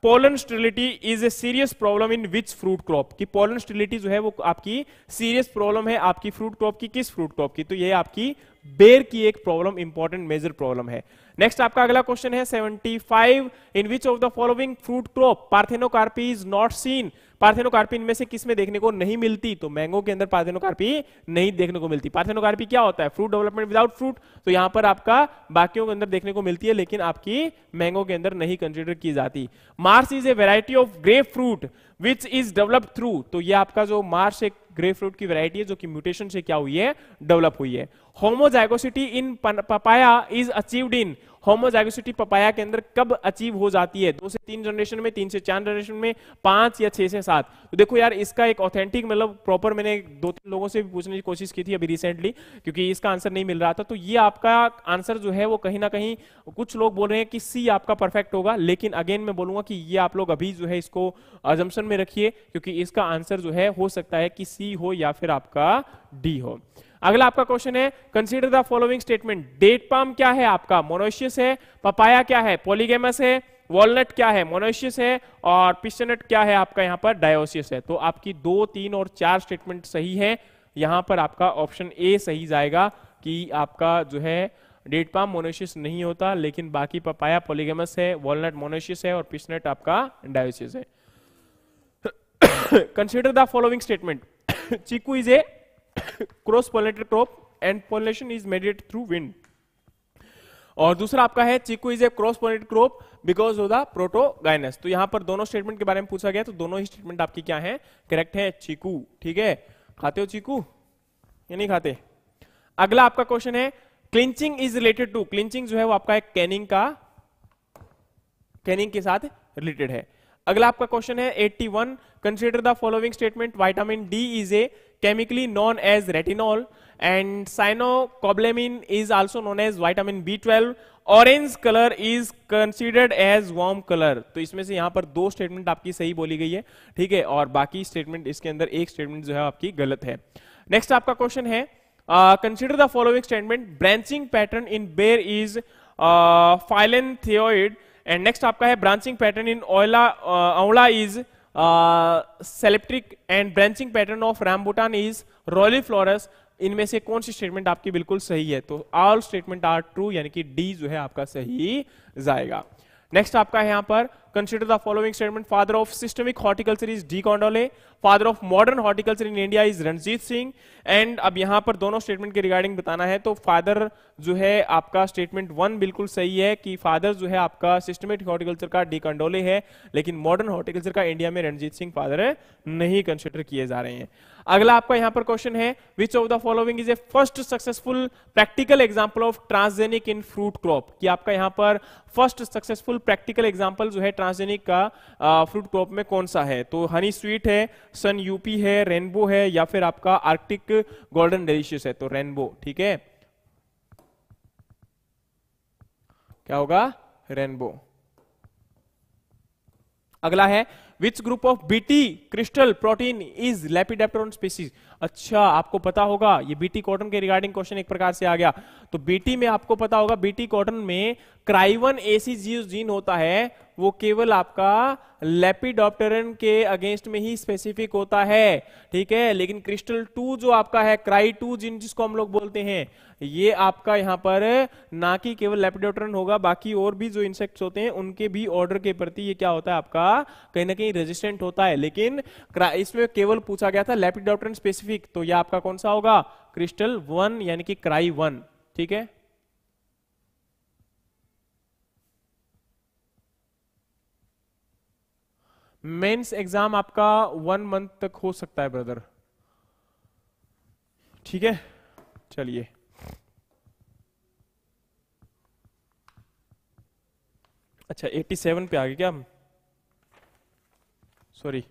Pollen sterility is a serious problem in which fruit crop की पोलन स्टेरिलिटी जो है वो आपकी सीरियस प्रॉब्लम है आपकी फ्रूट क्रॉप की किस फ्रूट क्रॉप की? तो ये आपकी बेर की एक प्रॉब्लम इंपॉर्टेंट मेजर प्रॉब्लम है। नेक्स्ट आपका अगला क्वेश्चन है 75 in which of the following fruit crop parthenocarpy is not seen parthenocarpy इनमें से किसमें देखने को नहीं मिलती? तो मैंगो के अंदर पार्थेनोकार्पी नहीं देखने को मिलती। पार्थेनोकार्पी क्या होता है? Fruit development without fruit. तो यहाँ पर आपका बाकियों के अंदर देखने को मिलती है, लेकिन आपकी मैंगो के अंदर नहीं कंसिडर की जाती। Mars is a variety of grape fruit which is develop through तो ये आपका जो मार्स एक ग्रे फ्रूट की वैरायटी है, जो कि म्यूटेशन से क्या हुई है? डेवलप हुई है। Homozygosity in papaya is achieved in homozygosity papaya के अंदर कब अचीव हो जाती है? दो से तीन जनरेशन में, तीन से चार जनरेशन में, पाँच या छह से सात? तो देखो यार, इसका एक ऑथेंटिक मतलब प्रॉपर मैंने दो तीन लोगों से भी पूछने की कोशिश की थी अभी रिसेंटली क्योंकि इसका आंसर नहीं मिल रहा था। तो ये आपका आंसर जो है, वो कहीं ना कहीं कुछ लोग बोल रहे हैं कि सी आपका परफेक्ट होगा, लेकिन अगेन मैं बोलूँगा कि ये आप लोग अभी जो है, इसको अजम्पन में रखिए, क्योंकि इसका आंसर जो है, हो सकता है कि सी हो या फिर आपका डी हो। अगला आपका क्वेश्चन है consider the following statement date palm क्या है आपका? मोनोशियस है। पपाया क्या है? पॉलीगेमस है। वॉलनट क्या है? मोनोशियस है। और पिस्टनट क्या है आपका यहाँ पर? डायोसियस है। तो आपकी दो, तीन और चार स्टेटमेंट सही है। यहाँ पर आपका ऑप्शन ए सही जाएगा कि आपका जो है डेट पाम मोनोशियस नहीं होता, लेकिन बाकी पपाया पॉलीगेमस है वॉलनट मोनोशियस है और पिस्टनट आपका डायोसियस है। Consider the following statement chiku is a cross pollinated crop and pollination is mediate through wind और दूसरा आपका है, chiku is a cross pollinated crop because of the protogynous तो यहाँ पर दोनों स्टेटमेंट के बारे में पूछा गया तो दोनों ही स्टेटमेंट आपकी क्या है? करेक्ट है, चीकू, ठीक है? खाते हो चीकू? या नहीं खाते? अगला आपका क्वेश्चन है clinching is related to clinching जो है वो आपका एक कैनिंग का कैनिंग के साथ रिलेटेड है। अगला आपका क्वेश्चन है 81 consider the following statement vitamin D is a chemically known as retinol and cyanocobalamin is also known as vitamin B12 orange colour is considered as warm colour तो इसमें से यहाँ पर दो स्टेटमेंट आपकी सही बोली गई है। ठीक है? और बाकी स्टेटमेंट इसके अंदर एक स्टेटमेंट जो है आपकी गलत है। नेक्स्ट आपका क्वेश्चन है consider the following statement branching pattern in ber is phyllanthoid and next आपका है branching pattern in aonla is celastroid and branching pattern of rambutan is royally florous इनमें से कौन सी स्टेटमेंट आपकी बिल्कुल सही है? तो ऑल स्टेटमेंट आर ट्रू यानी कि डी जो है आपका सही जाएगा। नेक्स्ट आपका है यहाँ पर consider the following statement father of systemic horticulture is de Candolle father of modern horticulture in India is Ranjit Singh and अब यहाँ पर दोनों स्टेटमेंट के रिगार्डिंग बताना है तो फादर जो है आपका स्टेटमेंट वन बिल्कुल सही है कि फादर जो है आपका सिस्टमेटिक हॉर्टिकल्चर का डी कंडोले है, लेकिन मॉडर्न हॉर्टिकल्चर का इंडिया में रणजीत सिंह फादर नहीं कंसिडर किए जा रहे हैं। अगला आपका यहाँ पर क्वेश्चन है which of the following is a first successful practical example of transgenic in fruit crop कि आपका यहाँ पर फ़र्स्ट सक्सेसफुल प्रैक्टिकल एग्जांपल जो है ट्रांसजेनिक का फ्रूट क्रॉप में कौन सा है? तो हनी स्वीट है सन यूपी है, रेनबो है, या फिर आपका आर्कटिक गोल्डन डेलिशियस है तो रेनबो, ठीक है? क्या होगा? रेनबो। अगला है which group of BT crystal protein is lepidopteran species अच्छा आपको पता होगा, ये बीटी कॉटन के रिगार्डिंग क्वेश्चन एक प्रकार से आ गया। तो बीटी में आपको पता होगा बीटी कॉटन में क्राइवन एसी जीन होता है, वो केवल आपका लेपिडॉप्टेरन के अगेंस्ट में ही स्पेसिफिक होता है, ठीक है? लेकिन क्रिस्टल टू जो आपका है क्राई टू जिन जिसको हम लोग बोलते हैं, ये आपका यहाँ पर ना कि केवल लेपिडोप्टेरन होगा, बाकी और भी जो इंसेक्ट्स होते हैं, उनके भी ऑर्डर के प्रति ये क्या होता है, आपका कहीं ना कहीं रेजिस्टेंट होता है। लेकिन इसमें केवल पूछा गया था लेपिडोप्टेरन स्पेसिफिक तो ये आपका कौन सा होगा? क्रिस्टल वन यानी कि क्राई वन ठीक है? मेंस एग्ज़ाम आपका वन मंथ तक हो सकता है ब्रदर ठीक है? चलिए. अच्छा 87 पे आ गए क्या? हम सॉरी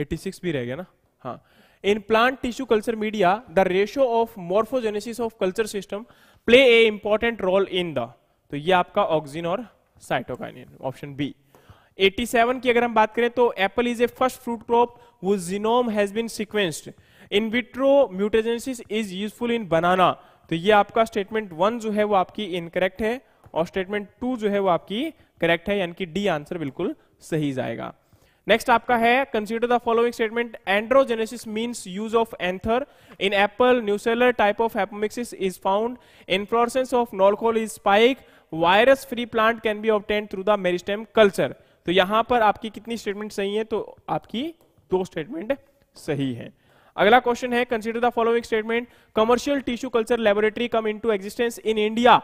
86 भी रह गया ना? हाँ. In plant tissue culture media the ratio of morphogenesis of culture system play a important role in the तो ये आपका ऑक्सीजन और साइटोकाइनिन ऑप्शन बी 87 की अगर हम बात करें तो apple is a first fruit crop वो genome has been sequenced in vitro mutagenesis is useful in banana तो ये आपका स्टेटमेंट वन जो है वो आपकी इनकरेक्ट है और स्टेटमेंट टू जो है वो आपकी करेक्ट है, यानी कि डी आंसर बिल्कुल सही जाएगा। नेक्स्ट आपका है consider the following statement androgenesis means use of anther in apple nucellar type of apomixis is found inflorescence of knol khol is spike virus free plant can be obtain through the meristem culture तो यहाँ पर आपकी कितनी स्टेटमेंट सही है? तो आपकी दो स्टेटमेंट सही है। अगला क्वेश्चन है consider the following statement commercial tissue culture laboratory come into existence in India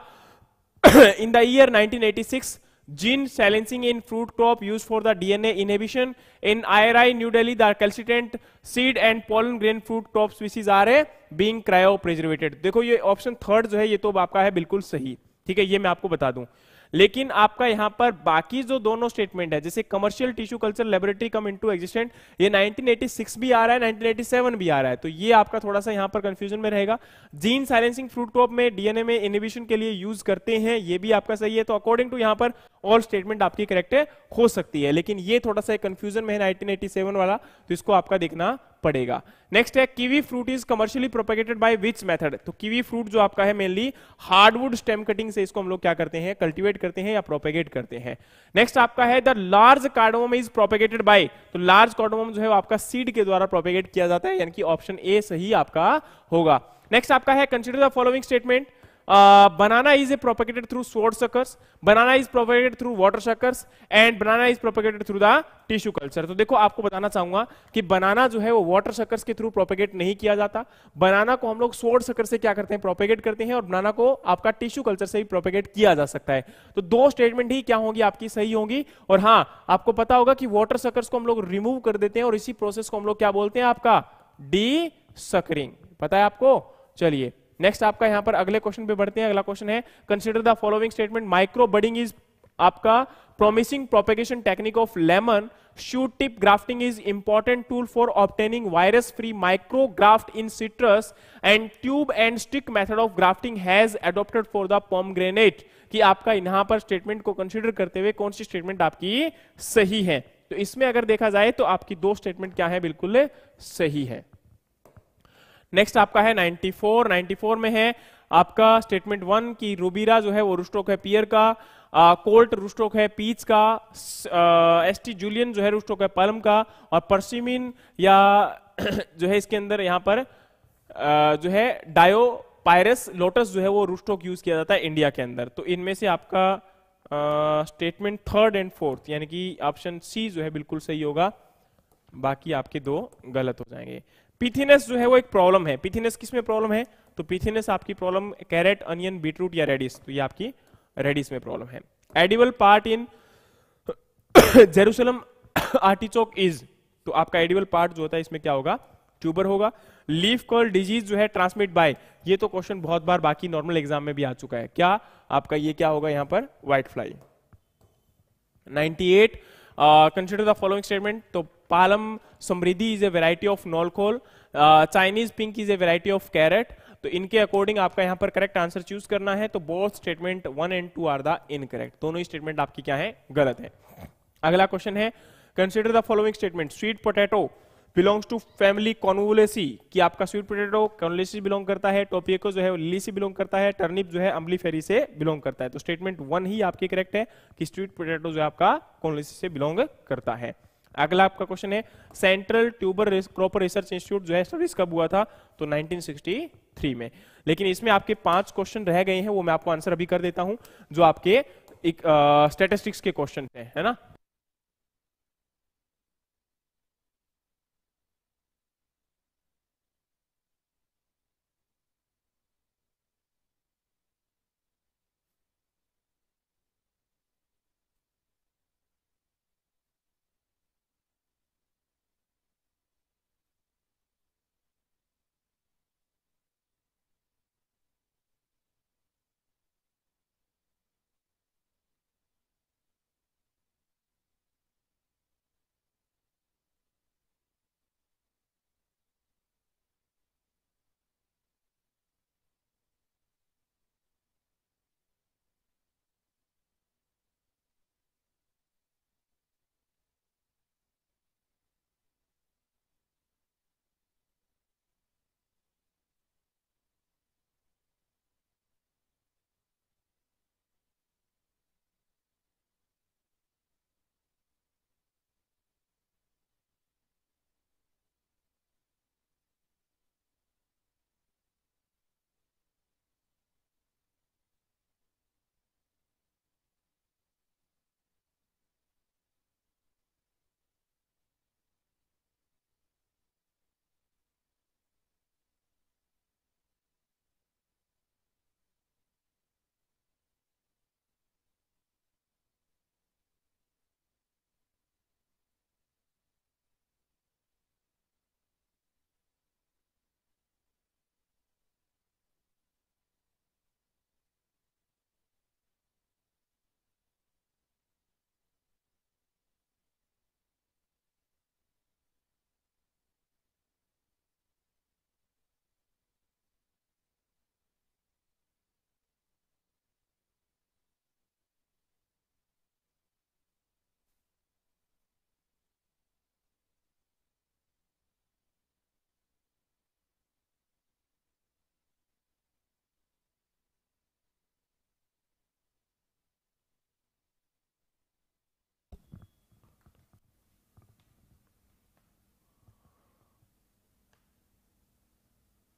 in the year 1986 gene silencing in fruit crop use for the DNA inhibition in I R I New Delhi recalcitrant seed and pollen grain fruit crop species are a being cryo preserved देखो, ये ऑप्शन थर्ड जो है, ये तो आपका है बिल्कुल सही। ठीक है, ये मैं आपको बता दूँ। लेकिन आपका यहाँ पर बाकी जो दोनों स्टेटमेंट है, जैसे commercial tissue culture laboratory come into existent ये 1986 भी आ रहा है 1987 भी आ रहा है। तो ये आपका थोड़ा सा यहाँ पर कंफ्यूजन में रहेगा। जीन साइलेंसिंग फ्रूट क्रॉप में डीएनए में इनिबिशन के लिए यूज़ करते हैं, ये भी आपका सही है। तो अकॉर्डिंग टू यहाँ पर ऑल स्टेटमेंट आपकी करेक्ट हो सकती है। लेकिन ये थोड़ा सा कंफ्यूजन में है नाइनटीन वाला तो इसको आपका देखना पड़ेगा। नेक्स्ट है kiwi fruit is commercially propagated by which method तो कीवी फ्रूट जो आपका है मेनली हार्डवुड स्टेम कटिंग से इसको हम लोग क्या करते हैं? कल्टीवेट करते हैं या प्रोपेगेट करते हैं। नेक्स्ट आपका है the large cardamom is propagated by तो लार्ज कार्डोमम जो है आपका सीड के द्वारा प्रोपेगेट किया जाता है, यानी कि ऑप्शन ए सही आपका होगा। नेक्स्ट आपका है consider the following statement banana is propagated through sword suckers. Banana is propagated through water suckers. And banana is propagated through the tissue culture तो देखो, आपको बताना चाहूँगा कि बनाना जो है वो वाटर सकर्स के थ्रू प्रोपेगेट नहीं किया जाता। बनाना को हम लोग सोड सकर से क्या करते हैं? प्रोपेगेट करते हैं और बनाना को आपका टिश्यू कल्चर से भी प्रोपेगेट किया जा सकता है। तो दो स्टेटमेंट ही क्या होंगी? आपकी सही होंगी। और हाँ आपको पता होगा कि वाटर सकर्स को हम लोग रिमूव कर देते हैं और इसी प्रोसेस को हम लोग क्या बोलते हैं? आपका डी सकरिंग पता है आपको? चलिए। नेक्स्ट आपका यहाँ पर अगले क्वेश्चन पे बढ़ते हैं। अगला क्वेश्चन है consider the following statement micro budding is आपका promising propagation technique of lemon shoot tip grafting is important tool for obtaining virus free micro graft in citrus and tube and stick method of grafting has adopted for the pomegranate कि आपका यहाँ पर स्टेटमेंट को कंसिडर करते हुए कौन सी स्टेटमेंट आपकी सही है? तो इसमें अगर देखा जाए तो आपकी दो स्टेटमेंट क्या है? बिल्कुल सही है। नेक्स्ट आपका है 94 94 में है। आपका स्टेटमेंट वन की रूबीरा जो है वो रुस्टोक है पियर का कोल्ट रुस्टोक है पीच का एस टी जूलियन जो है रुस्टोक है पलम का और परसिमिन या *clears throat* जो है इसके अंदर यहाँ पर आ, जो है डायो पायरस लोटस जो है वो रुस्टोक यूज़ किया जाता है इंडिया के अंदर। तो इनमें से आपका स्टेटमेंट थर्ड एंड फोर्थ यानी कि ऑप्शन सी जो है बिल्कुल सही होगा। बाकी आपके दो गलत हो जाएँगे। पीथीनेस जो है वो एक प्रॉब्लम है। पीथीनेस किसमें प्रॉब्लम है? तो पीथीनेस आपकी प्रॉब्लम कैरेट अनियन बीटरूट या रेडिस तो ये आपकी रेडिस में प्रॉब्लम है। Edible part in Jerusalem artichoke is तो आपका एडिबल पार्ट जो होता है, इसमें क्या होगा? ट्यूबर होगा। लीफ कॉल डिज़ीज़ जो है ट्रांसमिट बाय ये तो क्वेश्चन बहुत बार बाकी नॉर्मल एग्ज़ाम में भी आ चुका है। क्या आपका ये क्या होगा यहाँ पर? White fly 98 consider the following statement तो Palam Samriddhi is a variety of knolkhol Chinese pink is a variety of carrot तो इनके अकॉर्डिंग आपका यहाँ पर करेक्ट आंसर चूज़ करना है तो both statement one and two are the incorrect दोनों ही स्टेटमेंट आपकी क्या है? गलत है। अगला क्वेश्चन है consider the following statement sweet potato belongs to family convolvulaceae कि आपका स्वीट पोटेटो कॉन्वुलेसी बिलोंग करता है? टोपियको जो है लिली से बिलोंग करता है। टर्निप जो है अम्बली फेरी से बिलोंग करता है। तो स्टेटमेंट वन ही आपके करेक्ट है कि स्वीट पोटेटो जो है आपका कॉन्वुलेसी से बिलोंग करता है। अगला आपका क्वेश्चन है central tuber crops research institute जो है स्टडीज़ कब हुआ था? तो 1963 में। लेकिन इसमें आपके पाँच क्वेश्चन रह गए हैं, वो मैं आपको आंसर अभी कर देता हूँ, जो आपके स्टेटिस्टिक्स के क्वेश्चन है है ना?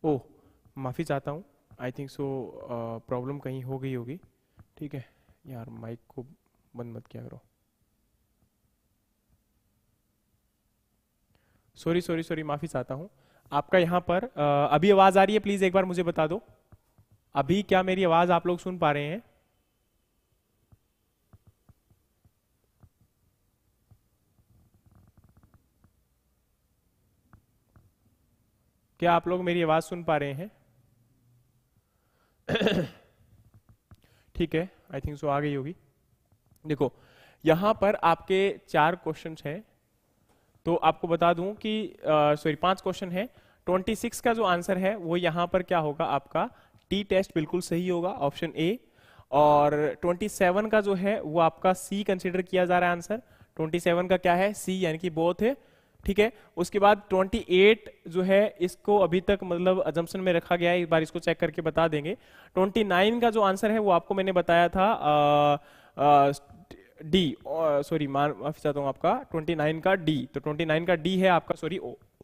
ओ माफ़ी चाहता हूँ। आई थिंक सो प्रॉब्लम कहीं हो गई होगी। ठीक है? यार माइक को बंद मत किया करो। सॉरी सॉरी सॉरी माफ़ी चाहता हूँ। आपका यहाँ पर uh, अभी आवाज़ आ रही है प्लीज़ एक बार मुझे बता दो। अभी क्या मेरी आवाज़ आप लोग सुन पा रहे हैं? क्या आप लोग मेरी आवाज़ सुन पा रहे हैं? *coughs* ठीक है आई थिंक सो आ गई होगी। देखो, यहाँ पर आपके चार क्वेश्चन हैं तो आपको बता दूँ कि सॉरी पाँच क्वेश्चन है। 26 का जो आंसर है, वो यहाँ पर क्या होगा आपका? टी टेस्ट बिल्कुल सही होगा ऑप्शन ए और 27 का जो है, वो आपका सी कंसिडर किया जा रहा है आंसर 27 का क्या है? सी यानी कि बोथ है। ठीक है? उसके बाद 28 जो है, इसको अभी तक मतलब अजम्पन में रखा गया है, एक बार इसको चेक करके बता देंगे। 29 का जो आंसर है, वो आपको मैंने बताया था डी सॉरी माफ़ी चाहता हूँ आपका 29 का डी तो 29 का डी है आपका सॉरी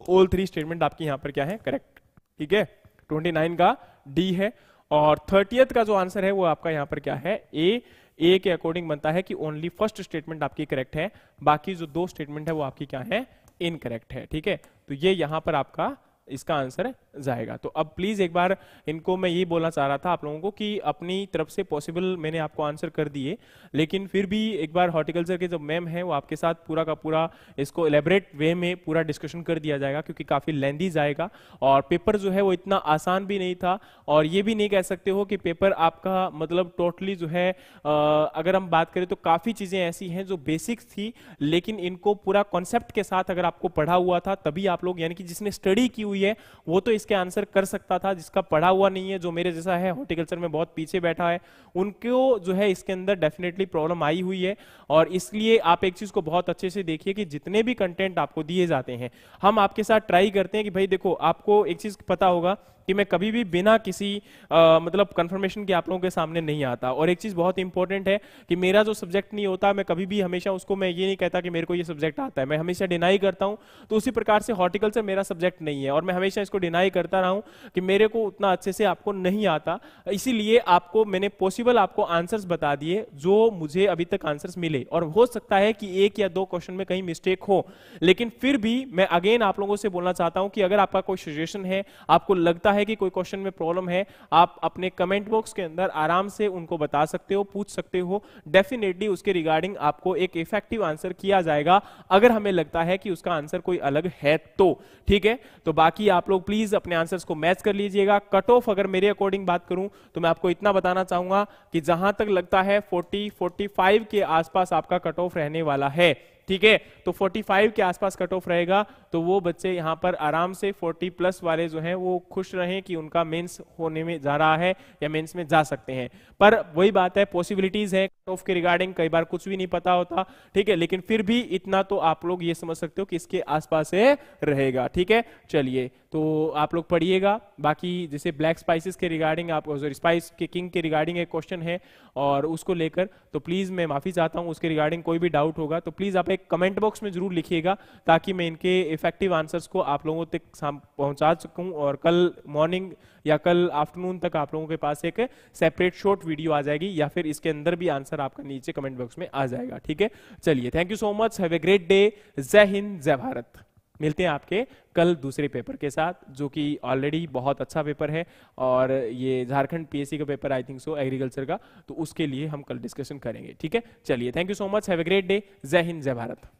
ऑल थ्री स्टेटमेंट आपकी यहाँ पर क्या है? करेक्ट ठीक है? 29 का डी है और थर्टियथ का जो आंसर है, वो आपका यहाँ पर क्या है? ए ए के अकॉर्डिंग बनता है कि ओनली फ़र्स्ट स्टेटमेंट आपकी करेक्ट है, बाकी जो दो स्टेटमेंट है, वो आपकी क्या है? इनकरेक्ट है ठीक है? तो ये यहाँ पर आपका इसका आंसर जाएगा। तो अब प्लीज़ एक बार इनको मैं ये बोलना चाह रहा था आप लोगों को कि अपनी तरफ़ से पॉसिबल मैंने आपको आंसर कर दिए, लेकिन फिर भी एक बार हॉर्टिकल्चर के जो मैम है वो आपके साथ पूरा का पूरा इसको एलेबरेट वे में पूरा डिस्कशन कर दिया जाएगा, क्योंकि काफ़ी लेंदी जाएगा और पेपर जो है वो इतना आसान भी नहीं था और ये भी नहीं कह सकते हो कि पेपर आपका मतलब टोटली जो है अगर हम बात करें तो काफ़ी चीज़ें ऐसी हैं जो बेसिक्स थी, लेकिन इनको पूरा कॉन्सेप्ट के साथ अगर आपको पढ़ा हुआ था तभी आप लोग यानी कि जिसने स्टडी की हुई है, वो तो इसके आंसर कर सकता था, जिसका पढ़ा हुआ नहीं है, जो मेरे जैसा है हॉर्टिकल्चर में बहुत पीछे बैठा है, उनको जो है इसके अंदर डेफिनेटली प्रॉब्लम आई हुई है, और इसलिए आप एक चीज़ को बहुत अच्छे से देखिए कि जितने भी कंटेंट आपको दिए जाते हैं, हम आपके साथ ट्राई करते हैं कि भाई देखो, आपको एक चीज़ पता होगा कि मैं कभी भी बिना किसी आ, मतलब कंफर्मेशन के आप लोगों के सामने नहीं आता। और एक चीज़ बहुत इंपॉर्टेंट है कि मेरा जो सब्जेक्ट नहीं होता मैं कभी भी हमेशा उसको मैं ये नहीं कहता कि मेरे को ये सब्जेक्ट आता है। मैं हमेशा डिनाई करता हूँ तो उसी प्रकार से हॉर्टिकल्चर मेरा सब्जेक्ट नहीं है। और मैं हमेशा इसको डिनाई करता रहा हूँ कि मेरे को उतना अच्छे से आपको नहीं आता। इसीलिए आपको मैंने पॉसिबल आपको आंसर्स बता दिए जो मुझे अभी तक आंसर्स मिले। और हो सकता है कि एक या दो क्वेश्चन में कहीं मिस्टेक हो लेकिन फिर भी मैं अगेन आप लोगों से बोलना चाहता हूँ कि अगर आपका कोई सजेशन है आपको लगता कि कोई क्वेश्चन में प्रॉब्लम है, आप अपने कमेंट बॉक्स के अंदर आराम से उनको बता सकते हो, पूछ सकते हो। डेफिनेटली उसके रिगार्डिंग आपको एक इफ़ेक्टिव आंसर किया जाएगा। अगर हमें लगता है कि उसका आंसर कोई अलग है तो ठीक है? तो बाकी आप लोग प्लीज़ अपने आंसर्स को मैच कर लीजिएगा। कट ऑफ़ अगर मेरे अकॉर्डिंग बात करूँ तो मैं आपको इतना बताना चाहूँगा कि जहाँ तक लगता है 40 45 के आसपास आपका कट ऑफ़ रहने वाला है। ठीक है? तो 45 के आसपास कट ऑफ़ रहेगा तो वो बच्चे यहाँ पर आराम से 40 प्लस वाले जो हैं, वो खुश रहें कि उनका मेंस होने में जा रहा है या मेंस में जा सकते हैं। पर वही बात है पॉसिबिलिटीज है ऑफ़ के रिगार्डिंग कई बार कुछ भी नहीं पता होता, ठीक है? लेकिन फिर भी इतना तो आप लोग ये समझ सकते हो कि इसके आसपास है, रहेगा, ठीक है? चलिए तो आप लोग पढ़िएगा। बाकी जैसे ब्लैक स्पाइसेस के रिगार्डिंग आप स्पाइस के किंग के रिगार्डिंग एक क्वेश्चन है, और उसको लेकर तो प्लीज़ मैं माफ़ी चाहता हूँ, उसके रिगार्डिंग कोई भी डाउट होगा तो प्लीज़ आप एक कमेंट बॉक्स में ज़रूर लिखिएगा, ताकि मैं इनके इफ़ेक्टिव आंसर्स को आप लोगों तक पहुँचा सकूँ, और कल मॉर्निंग या कल आफ्टरनून तक आप लोगों के पास एक सेपरेट शॉर्ट वीडियो आ जाएगी, या फिर इसके अंदर भी आंसर आपका नीचे कमेंट बॉक्स में आ जाएगा, ठीक है? चलिए thank you so much have a great day Jai Hind, Jai Bharat. मिलते हैं आपके कल दूसरे पेपर के साथ, जो कि ऑलरेडी बहुत अच्छा पेपर है और ये झारखंड पीएससी का paper I think so agriculture का तो उसके लिए हम कल डिस्कशन करेंगे, ठीक है? चलिए thank you so much have a great day Jai Hind, Jai Bharat.